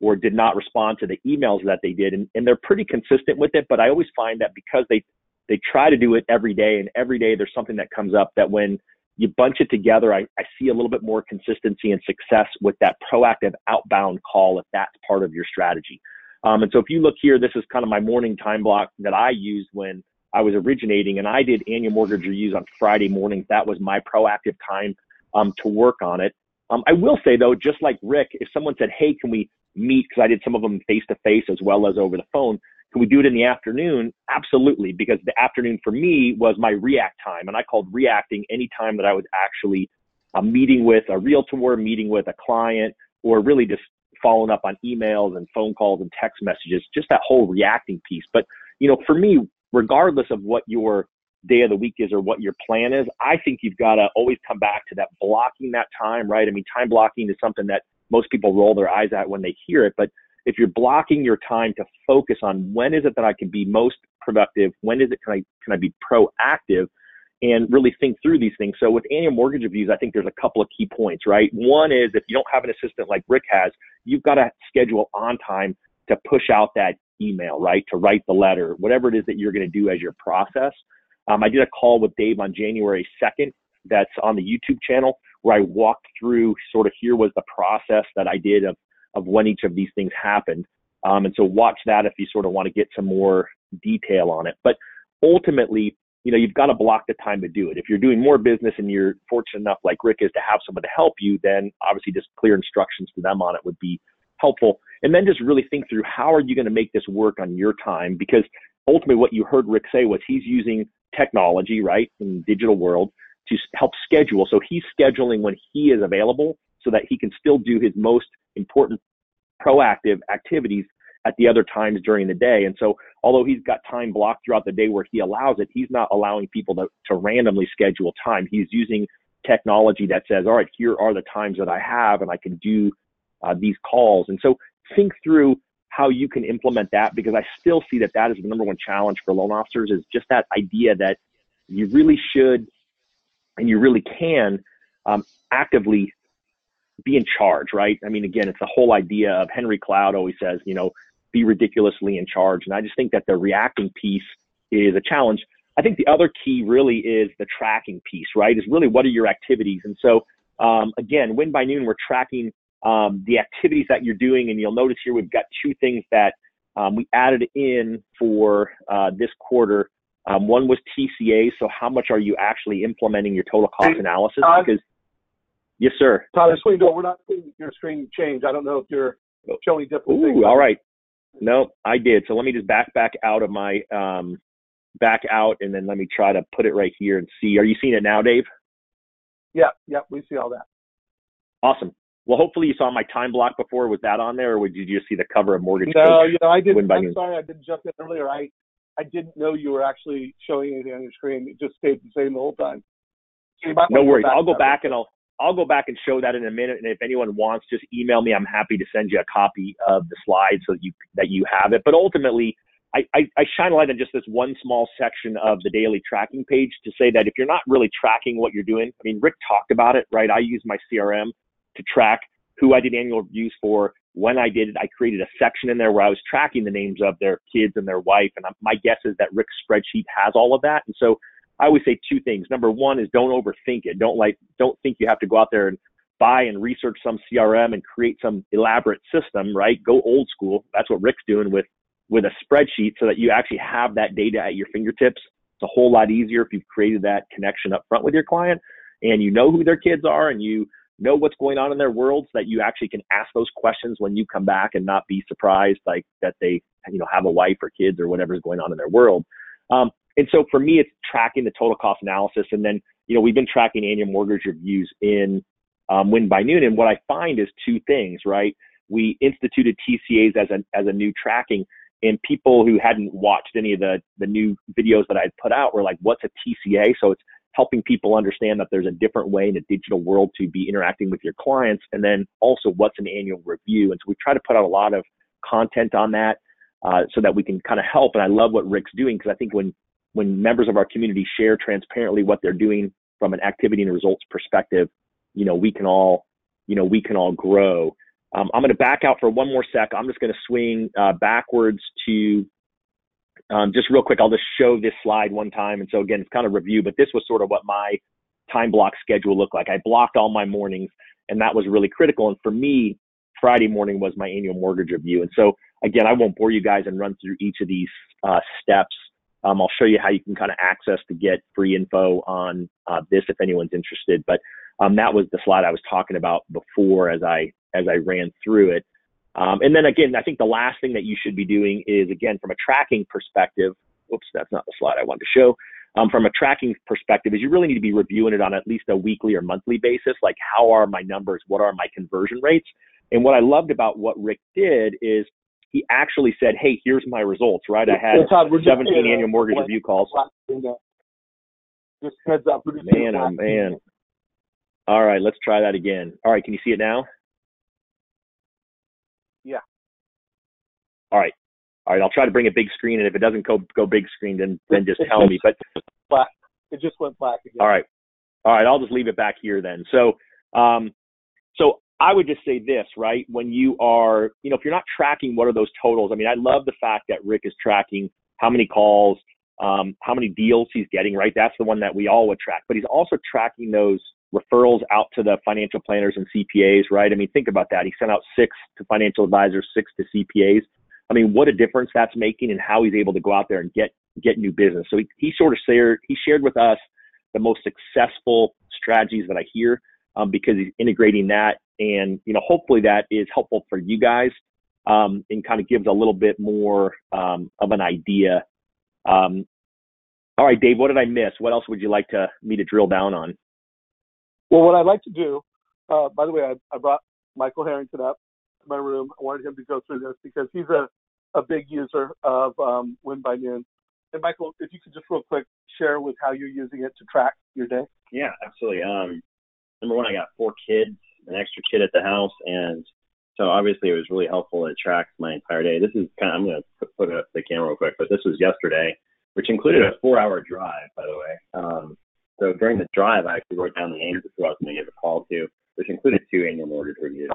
or did not respond to the emails that they did and, and they're pretty consistent with it but i always find that because they they try to do it every day and every day there's something that comes up that when you bunch it together I, I see a little bit more consistency and success with that proactive outbound call if that's part of your strategy. Um, and so if you look here this is kind of my morning time block that i used when i was originating and i did annual mortgage reviews on friday mornings. That was my proactive time um, to work on it. Um, i will say though just like rick if someone said hey can we meet? Because i did some of them face to face as well as over the phone can we do it in the afternoon? Absolutely, because the afternoon for me was my react time, and I called reacting any time that I was actually a uh, meeting with a realtor, meeting with a client, or really just following up on emails and phone calls and text messages, just that whole reacting piece. But you know, for me, regardless of what your day of the week is or what your plan is, I think you've got to always come back to that blocking that time, right? I mean, time blocking is something that most people roll their eyes at when they hear it, but if you're blocking your time to focus on when is it that I can be most productive, when is it can I can I be proactive, and really think through these things. So with annual mortgage reviews, I think there's a couple of key points, right? One is if you don't have an assistant like Rick has, you've got to schedule on time to push out that email, right? To write the letter, whatever it is that you're going to do as your process. Um, I did a call with Dave on January 2nd. That's on the YouTube channel where I walked through sort of here was the process that I did of of when each of these things happened. Um, and so watch that if you sort of want to get some more detail on it. But ultimately, you know, you've got to block the time to do it. If you're doing more business and you're fortunate enough, like Rick is, to have someone to help you, then obviously just clear instructions to them on it would be helpful. And then just really think through how are you going to make this work on your time? Because ultimately, what you heard Rick say was he's using technology, right, in the digital world to help schedule. So he's scheduling when he is available so that he can still do his most important proactive activities at the other times during the day. And so, although he's got time blocked throughout the day where he allows it, he's not allowing people to, to randomly schedule time. He's using technology that says, all right, here are the times that I have and I can do uh, these calls. And so, think through how you can implement that because I still see that that is the number one challenge for loan officers is just that idea that you really should and you really can um, actively be in charge, right? I mean, again, it's the whole idea of Henry Cloud always says, you know, be ridiculously in charge. And I just think that the reacting piece is a challenge. I think the other key really is the tracking piece, right? Is really what are your activities? And so, um, again, Win by Noon, we're tracking um, the activities that you're doing. And you'll notice here we've got two things that um, we added in for uh, this quarter. Um, one was TCA. So, how much are you actually implementing your total cost analysis? Because Yes, sir. Todd, I door. We're not seeing your screen change. I don't know if you're showing different Ooh, things. all right. No, I did. So let me just back back out of my um, back out, and then let me try to put it right here and see. Are you seeing it now, Dave? Yeah, yeah, we see all that. Awesome. Well, hopefully you saw my time block before. Was that on there, or did you just see the cover of Mortgage no, Coach? you know, I didn't. I'm sorry, I didn't jump in earlier. I I didn't know you were actually showing anything on your screen. It just stayed the same the whole time. So no worries. I'll go back and I'll I'll go back and show that in a minute. And if anyone wants, just email me. I'm happy to send you a copy of the slides so that you that you have it. But ultimately, I, I, I shine a light on just this one small section of the daily tracking page to say that if you're not really tracking what you're doing, I mean, Rick talked about it, right? I use my CRM to track who I did annual reviews for, when I did it. I created a section in there where I was tracking the names of their kids and their wife. And my guess is that Rick's spreadsheet has all of that. And so I always say two things. Number one is don't overthink it. Don't like don't think you have to go out there and buy and research some CRM and create some elaborate system, right? Go old school. That's what Rick's doing with with a spreadsheet so that you actually have that data at your fingertips. It's a whole lot easier if you've created that connection up front with your client and you know who their kids are and you know what's going on in their world so that you actually can ask those questions when you come back and not be surprised like that they you know have a wife or kids or whatever's going on in their world. Um, and so for me, it's tracking the total cost analysis. And then, you know, we've been tracking annual mortgage reviews in um, Win by Noon. And what I find is two things, right? We instituted TCAs as a, as a new tracking and people who hadn't watched any of the, the new videos that I'd put out were like, what's a TCA? So it's helping people understand that there's a different way in a digital world to be interacting with your clients. And then also what's an annual review. And so we try to put out a lot of content on that uh, so that we can kind of help. And I love what Rick's doing because I think when when members of our community share transparently what they're doing from an activity and results perspective, you know, we can all, you know, we can all grow. Um, I'm going to back out for one more sec. I'm just going to swing uh, backwards to um, just real quick. I'll just show this slide one time. And so again, it's kind of review, but this was sort of what my time block schedule looked like. I blocked all my mornings, and that was really critical. And for me, Friday morning was my annual mortgage review. And so again, I won't bore you guys and run through each of these uh, steps. Um, I'll show you how you can kind of access to get free info on uh, this if anyone's interested. But um, that was the slide I was talking about before as I as I ran through it. Um, and then again, I think the last thing that you should be doing is again from a tracking perspective. Oops, that's not the slide I wanted to show. Um, from a tracking perspective, is you really need to be reviewing it on at least a weekly or monthly basis. Like, how are my numbers? What are my conversion rates? And what I loved about what Rick did is he actually said, "Hey, here's my results." Right? I had Todd, 17 annual mortgage review calls. Just heads up. Man, oh man. All right, let's try that again. All right, can you see it now? Yeah. All right. All right, I'll try to bring a big screen, and if it doesn't go go big screen, then then just tell me. But <laughs> black. It just went black again. All right. All right, I'll just leave it back here then. So, um, so I would just say this, right? When you are, you know, if you're not tracking what are those totals, I mean, I love the fact that Rick is tracking how many calls, um, how many deals he's getting, right? That's the one that we all would track. But he's also tracking those referrals out to the financial planners and CPAs, right? I mean, think about that. He sent out six to financial advisors, six to CPAs. I mean, what a difference that's making and how he's able to go out there and get get new business. So he, he sort of shared he shared with us the most successful strategies that I hear um, because he's integrating that. And, you know, hopefully that is helpful for you guys um, and kind of gives a little bit more um, of an idea. Um, All right, Dave. What did I miss? What else would you like to me to drill down on? Well, what I'd like to do. Uh, by the way, I, I brought Michael Harrington up to my room. I wanted him to go through this because he's a a big user of um, Win by Noon. And Michael, if you could just real quick share with how you're using it to track your day. Yeah, absolutely. Um, number one, I got four kids, an extra kid at the house, and so obviously it was really helpful. It tracks my entire day. This is kind of, I'm going to put, up the camera real quick, but this was yesterday, which included a four hour drive, by the way. Um, so during the drive, I actually wrote down the names of who I was going to give a call to, which included two annual mortgage reviews.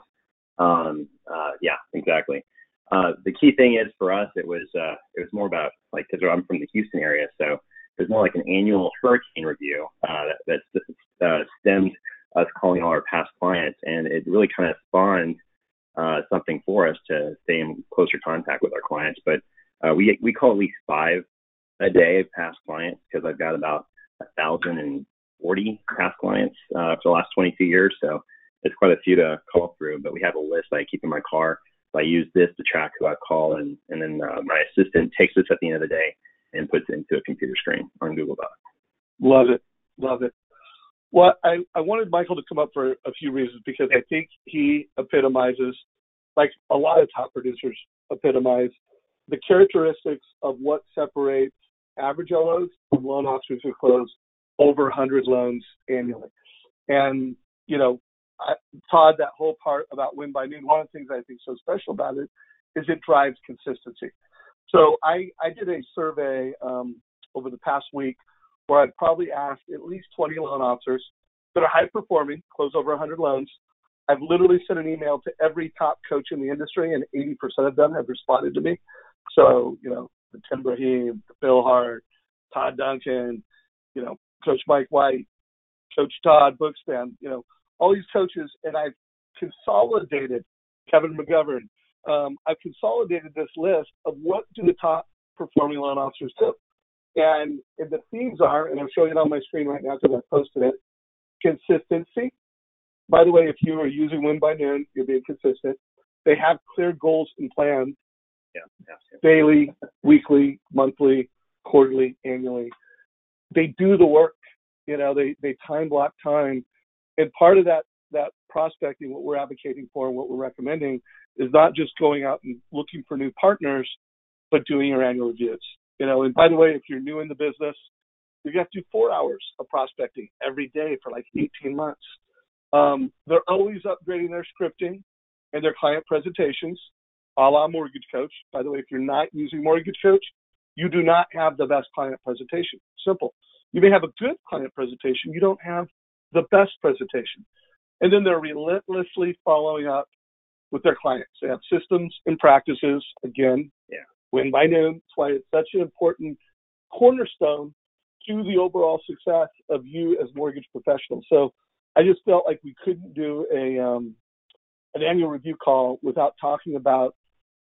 Um, uh, yeah, exactly. Uh, the key thing is for us, it was uh, it was more about like because I'm from the Houston area, so it was more like an annual hurricane review uh, that, that uh, stemmed us calling all our past clients, and it really kind of spawned uh, something for us to stay in closer contact with our clients. But uh, we we call at least five a day of past clients because I've got about a thousand and forty past clients uh, for the last 22 years, so it's quite a few to call through. But we have a list I keep in my car So I use this to track who I call, and and then uh, my assistant takes this at the end of the day and puts it into a computer screen on Google Docs. Love it, love it. Well, I, I wanted Michael to come up for a few reasons because I think he epitomizes, like a lot of top producers epitomize, the characteristics of what separates average LOs from loan officers who close over 100 loans annually. And, you know, I, Todd, that whole part about win by noon, one of the things I think so special about it is it drives consistency. So I, I did a survey um, over the past week where I've probably asked at least 20 loan officers that are high performing, close over 100 loans. I've literally sent an email to every top coach in the industry, and 80% of them have responded to me. So, you know, the Tim Braheem, Bill Hart, Todd Duncan, you know, Coach Mike White, Coach Todd Bookspan, you know, all these coaches, and I've consolidated Kevin McGovern. Um, I've consolidated this list of what do the top performing loan officers do. And, the themes are, and I'm showing it on my screen right now because I posted it, consistency. By the way, if you are using Win by Noon, you're being consistent. They have clear goals and plans. Yeah, daily, weekly, monthly, quarterly, annually. They do the work. You know, they, they time block time and part of that that prospecting, what we're advocating for and what we're recommending is not just going out and looking for new partners, but doing your annual reviews. You know, and by the way, if you're new in the business, you have to do four hours of prospecting every day for like 18 months. Um, they're always upgrading their scripting and their client presentations, a la Mortgage Coach. By the way, if you're not using Mortgage Coach, you do not have the best client presentation. Simple. You may have a good client presentation, you don't have the best presentation. And then they're relentlessly following up with their clients. They have systems and practices, again. Win by noon. That's why it's such an important cornerstone to the overall success of you as mortgage professionals. So I just felt like we couldn't do a um, an annual review call without talking about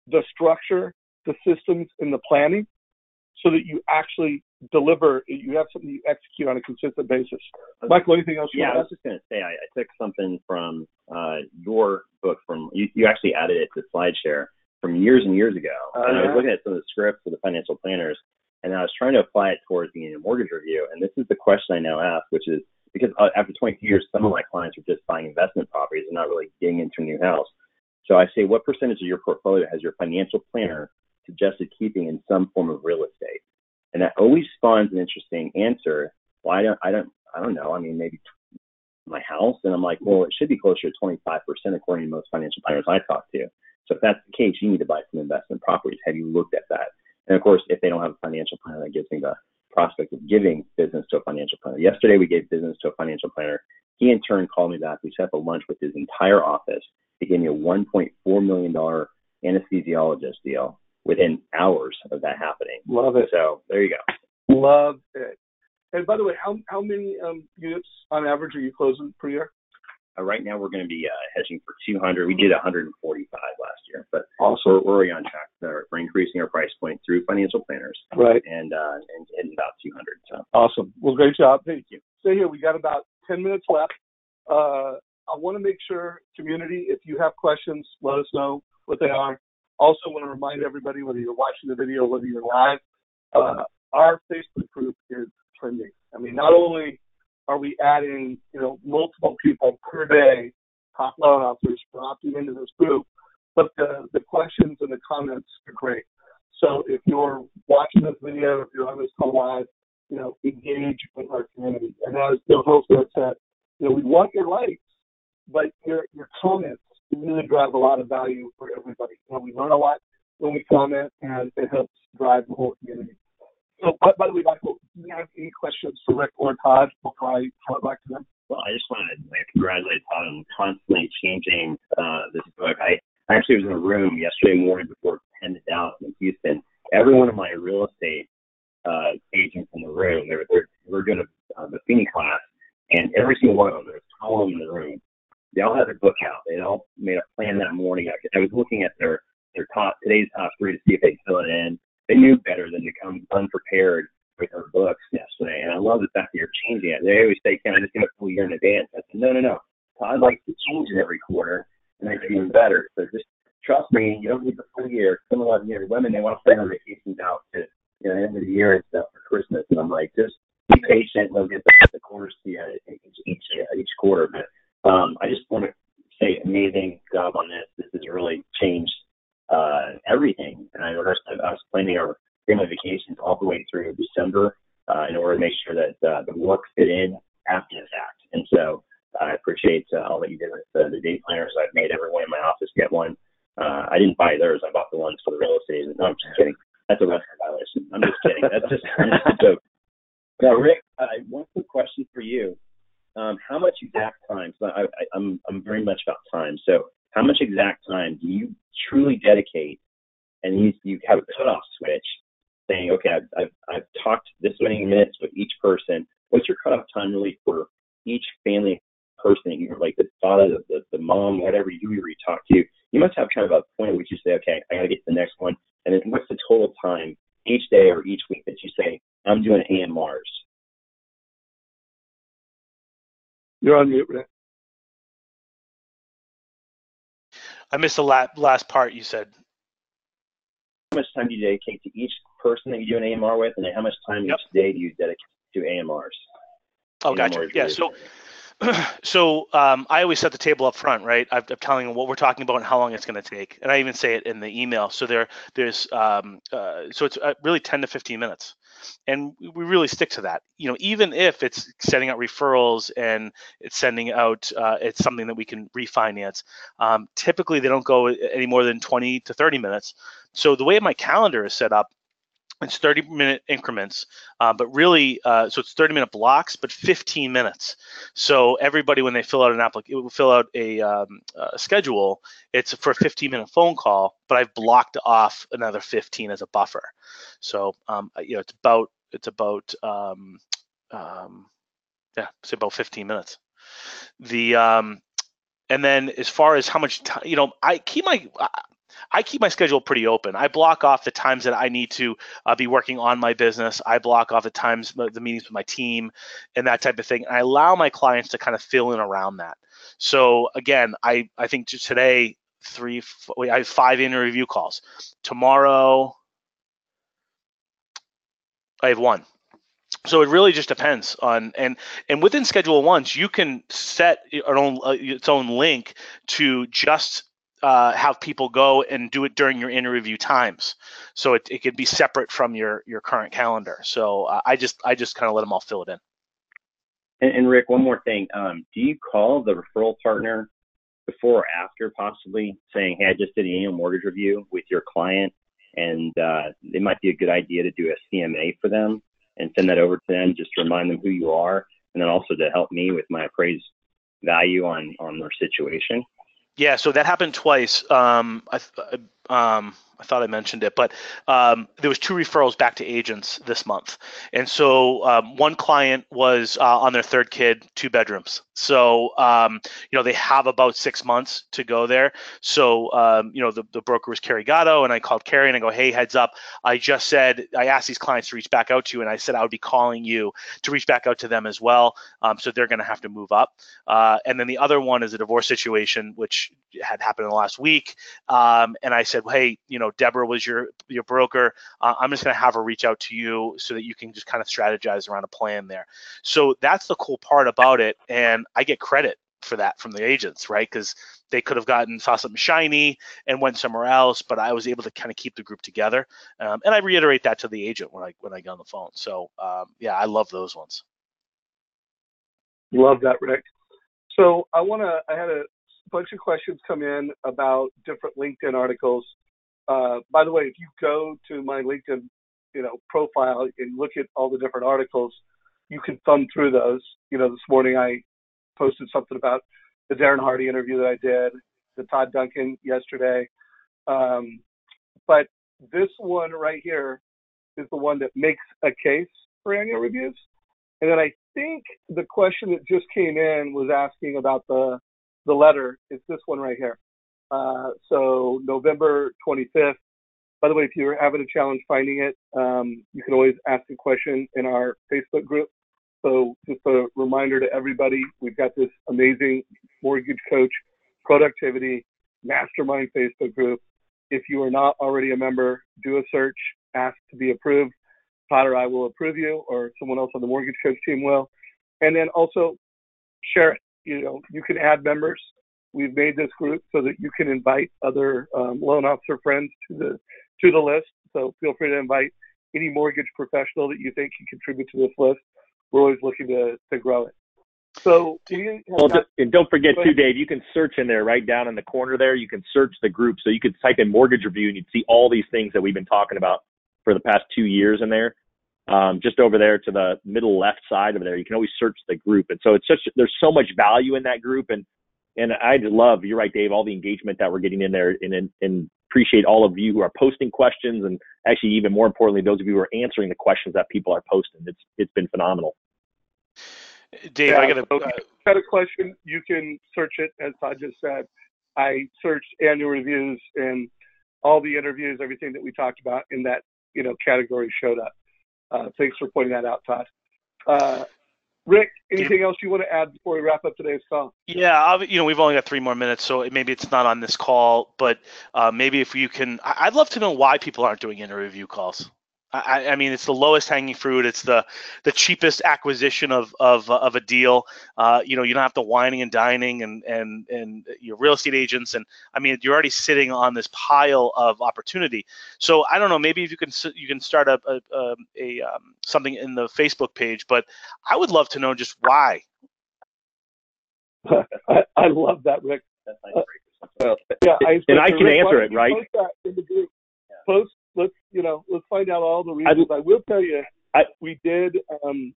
the structure, the systems, and the planning so that you actually deliver, you have something you execute on a consistent basis. Michael, anything else? yeah, I was just going to say I, I, took something from uh, your book from you. You actually added it to SlideShare from years and years ago, uh, and I was looking at some of the scripts for the financial planners, and I was trying to apply it towards the mortgage review. And this is the question I now ask, which is because uh, after 20 years, some of my clients are just buying investment properties and not really getting into a new house. So I say, what percentage of your portfolio has your financial planner suggested keeping in some form of real estate? and that always spawns an interesting answer. Well, I don't, I don't, I don't know. I mean, maybe my house, and I'm like, well, it should be closer to 25% according to most financial planners I talk to. So if that's the case, you need to buy some investment properties. Have you looked at that? And of course, if they don't have a financial planner, that gives me the prospect of giving business to a financial planner. Yesterday, we gave business to a financial planner. He in turn called me back. We set up a lunch with his entire office. He gave me a $1.4 million anesthesiologist deal within hours of that happening. Love it. So there you go. Love it. And by the way, how how many um, units on average are you closing per year? Uh, right now, we're going to be uh, hedging for 200. We did 145 last year, but also we're, we're already on track. For, we're increasing our price point through financial planners, right? And uh, and hitting about 200. So awesome. Well, great job. Thank you. Stay here. We got about 10 minutes left. Uh, I want to make sure, community, if you have questions, let us know what they are. Also, want to remind everybody whether you're watching the video, whether you're live, uh, our Facebook group is trending. I mean, not only are we adding, you know, multiple people per day, top loan officers for opting into this group, but the, the questions and the comments are great. So if you're watching this video, if you're on this call live, you know, engage with our community. And as the host said, you know, we want your likes, but your your comments really drive a lot of value for everybody. You know, we learn a lot when we comment, and it helps drive the whole community. So, by, the way, Michael, do you have any questions for Rick or Todd before I throw it back to them? Well, I just want to congratulate Todd on constantly changing uh, this book. I actually was in a room yesterday morning before 10 to Dallas in Houston. Every one of my real estate uh, agents in the room, they were, they were doing a uh, Buffini class, and every single one of them, there was 12 of them in the room. They all had their book out. They all made a plan that morning. I, I was looking at their their top today's top three to see if they fill it in. They knew better than to come unprepared with their books yesterday. And I love the fact that you're changing it. They always say, "Can I just get a full year in advance?" I said, "No, no, no. I'd like to change it every quarter and make it even better. So just trust me. You don't need the full year. Some of them, you women they want to plan their vacations out to you know end of the year and stuff for Christmas. And I'm like, just be patient. They'll get the, the quarters to you each each, each quarter. But um, I just want to say, amazing job on this. This has really changed uh, everything. And I that I was planning our family vacations all the way through December uh, in order to make sure that uh, the work fit in after the fact. And so I appreciate uh, all that you did with uh, the day planners. I've made everyone in my office get one. Uh, I didn't buy theirs. I bought the ones for the real estate. No, I'm just kidding. That's a RESPA violation. I'm just kidding. That's just, just a joke. Now, Rick, uh, one quick question for you. Um, how much exact time? So I, I, I'm I'm very much about time. So how much exact time do you truly dedicate? And you you have a cutoff switch, saying, okay, I've, I've I've talked this many minutes with each person. What's your cutoff time really for each family person? You like the father, the, the, mom, whatever you you talk to. You must have kind of a point at which you say, okay, I got to get to the next one. And then what's the total time each day or each week that you say, I'm doing AMRs? You're on mute, Rick. I missed the la- last part you said. How much time do you dedicate to each person that you do an AMR with, and how much time yep. each day do you dedicate to AMRs? Oh, gotcha. Yeah. So, <clears throat> so um, I always set the table up front, right? I'm, I'm, telling them what we're talking about and how long it's going to take, and I even say it in the email. So there, there's, um, uh, so it's uh, really 10 to 15 minutes and we really stick to that. You know even if it's sending out referrals and it's sending out uh, it's something that we can refinance um, typically they don't go any more than 20 to 30 minutes. So the way my calendar is set up it's 30 minute increments, uh, but really, uh, so it's 30 minute blocks, but 15 minutes. So everybody, when they fill out an application, fill out a, um, a schedule, it's for a 15 minute phone call, but I've blocked off another 15 as a buffer. So, um, you know, it's about, it's about, um, um, yeah, it's about 15 minutes. The, um, and then as far as how much time, you know, I keep my, I keep my schedule pretty open. I block off the times that I need to uh, be working on my business. I block off the times, the meetings with my team, and that type of thing. And I allow my clients to kind of fill in around that. So again, I I think today three I have five interview calls. Tomorrow, I have one so it really just depends on and and within schedule once you can set your own uh, its own link to just uh, have people go and do it during your interview times. So it, it could be separate from your your current calendar. So uh, I just I just kind of let them all fill it in. And, and Rick, one more thing. Um, do you call the referral partner before or after, possibly saying, "Hey, I just did an annual mortgage review with your client, and uh, it might be a good idea to do a CMA for them and send that over to them, just to remind them who you are, and then also to help me with my appraised value on on their situation." Yeah, so that happened twice. Um, I, um, I thought I mentioned it, but um, there was two referrals back to agents this month, and so um, one client was uh, on their third kid, two bedrooms. So um, you know they have about six months to go there. So um, you know the, the broker was Carrie Gatto, and I called Carrie and I go, hey, heads up, I just said I asked these clients to reach back out to you, and I said I would be calling you to reach back out to them as well. Um, so they're going to have to move up. Uh, and then the other one is a divorce situation, which had happened in the last week, and I said, hey, you know know Deborah was your your broker. Uh, I'm just going to have her reach out to you so that you can just kind of strategize around a plan there. So that's the cool part about it, and I get credit for that from the agents, right? Because they could have gotten saw something shiny and went somewhere else, but I was able to kind of keep the group together. Um, and I reiterate that to the agent when I when I get on the phone. So um, yeah, I love those ones. Love that, Rick. So I want to. I had a bunch of questions come in about different LinkedIn articles. Uh, by the way, if you go to my LinkedIn, you know, profile and look at all the different articles, you can thumb through those. You know, this morning I posted something about the Darren Hardy interview that I did, the Todd Duncan yesterday. Um, but this one right here is the one that makes a case for annual reviews. And then I think the question that just came in was asking about the the letter. It's this one right here. Uh, so November 25th. By the way, if you're having a challenge finding it, um, you can always ask a question in our Facebook group. So just a reminder to everybody, we've got this amazing mortgage coach productivity mastermind Facebook group. If you are not already a member, do a search, ask to be approved. Todd or I will approve you, or someone else on the mortgage coach team will. And then also share it. You know, you can add members. We've made this group so that you can invite other um, loan officer friends to the to the list. So feel free to invite any mortgage professional that you think can contribute to this list we're always looking to, to grow it. So well, got, and don't forget too, Dave. You can search in there right down in the corner there. You can search the group, so you could type in mortgage review, and you'd see all these things that we've been talking about for the past two years in there. Um, just over there to the middle left side of there, you can always search the group, and so it's such there's so much value in that group, and and I love you're right, Dave, all the engagement that we're getting in there, and and, and appreciate all of you who are posting questions, and actually even more importantly, those of you who are answering the questions that people are posting. It's it's been phenomenal. Dave, yeah, I got a, uh, got a question. You can search it, as Todd just said. I searched annual reviews and all the interviews, everything that we talked about in that you know category showed up. Uh, thanks for pointing that out, Todd. Uh, Rick, anything else you want to add before we wrap up today's call? Yeah, you know, we've only got three more minutes, so maybe it's not on this call, but uh, maybe if you can, I'd love to know why people aren't doing interview calls. I, I, mean, it's the lowest hanging fruit. It's the the cheapest acquisition of of, of a deal. Uh, you know, you don't have to whining and dining and and and your real estate agents. And I mean, you're already sitting on this pile of opportunity. So I don't know. Maybe if you can you can start a a, um, a um, something in the Facebook page. But I would love to know just why. <laughs> I, I love that, Rick. Uh, yeah, I and I can answer it, right? Post let's you know let's find out all the reasons. I, I will tell you, I, we did um,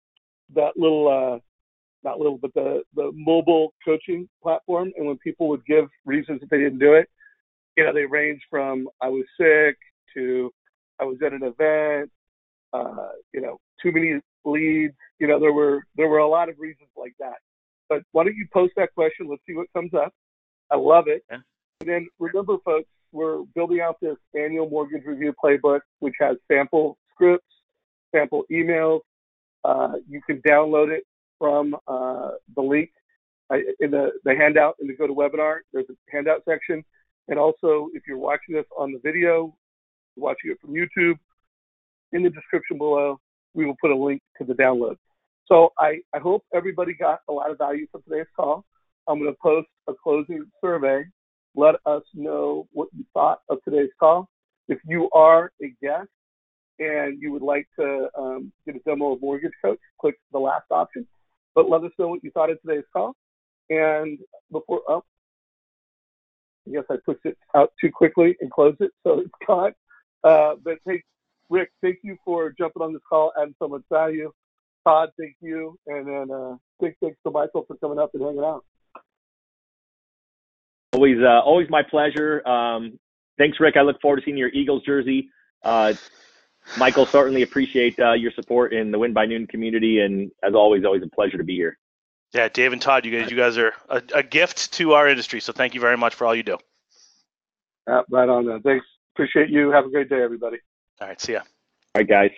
that little uh, not little, but the the mobile coaching platform, and when people would give reasons that they didn't do it, you know, they range from I was sick to I was at an event, uh, you know, too many leads. You know, there were there were a lot of reasons like that. But why don't you post that question? Let's see what comes up. I love it. Yeah. And then remember, folks, we're building out this annual mortgage review playbook, which has sample scripts, sample emails. Uh, you can download it from uh, the link in the, the handout in the GoToWebinar. There's a handout section. And also, if you're watching this on the video, watching it from YouTube, in the description below, we will put a link to the download. So I, I hope everybody got a lot of value from today's call. I'm going to post a closing survey let us know what you thought of today's call. If you are a guest and you would like to um, get a demo of Mortgage Coach, click the last option. But let us know what you thought of today's call. And before, oh, I guess I pushed it out too quickly and closed it, so it's <laughs> gone. Uh, but hey, Rick, thank you for jumping on this call, adding so much value. Todd, thank you. And then uh, big thanks to Michael for coming up and hanging out. Always, uh, always my pleasure. Um, thanks, Rick. I look forward to seeing your Eagles jersey. Uh, Michael, certainly appreciate uh, your support in the Win by Noon community, and as always, always a pleasure to be here. Yeah, Dave and Todd, you guys, you guys are a, a gift to our industry. So thank you very much for all you do. Uh, right on. Thanks. Appreciate you. Have a great day, everybody. All right. See ya. All right, guys.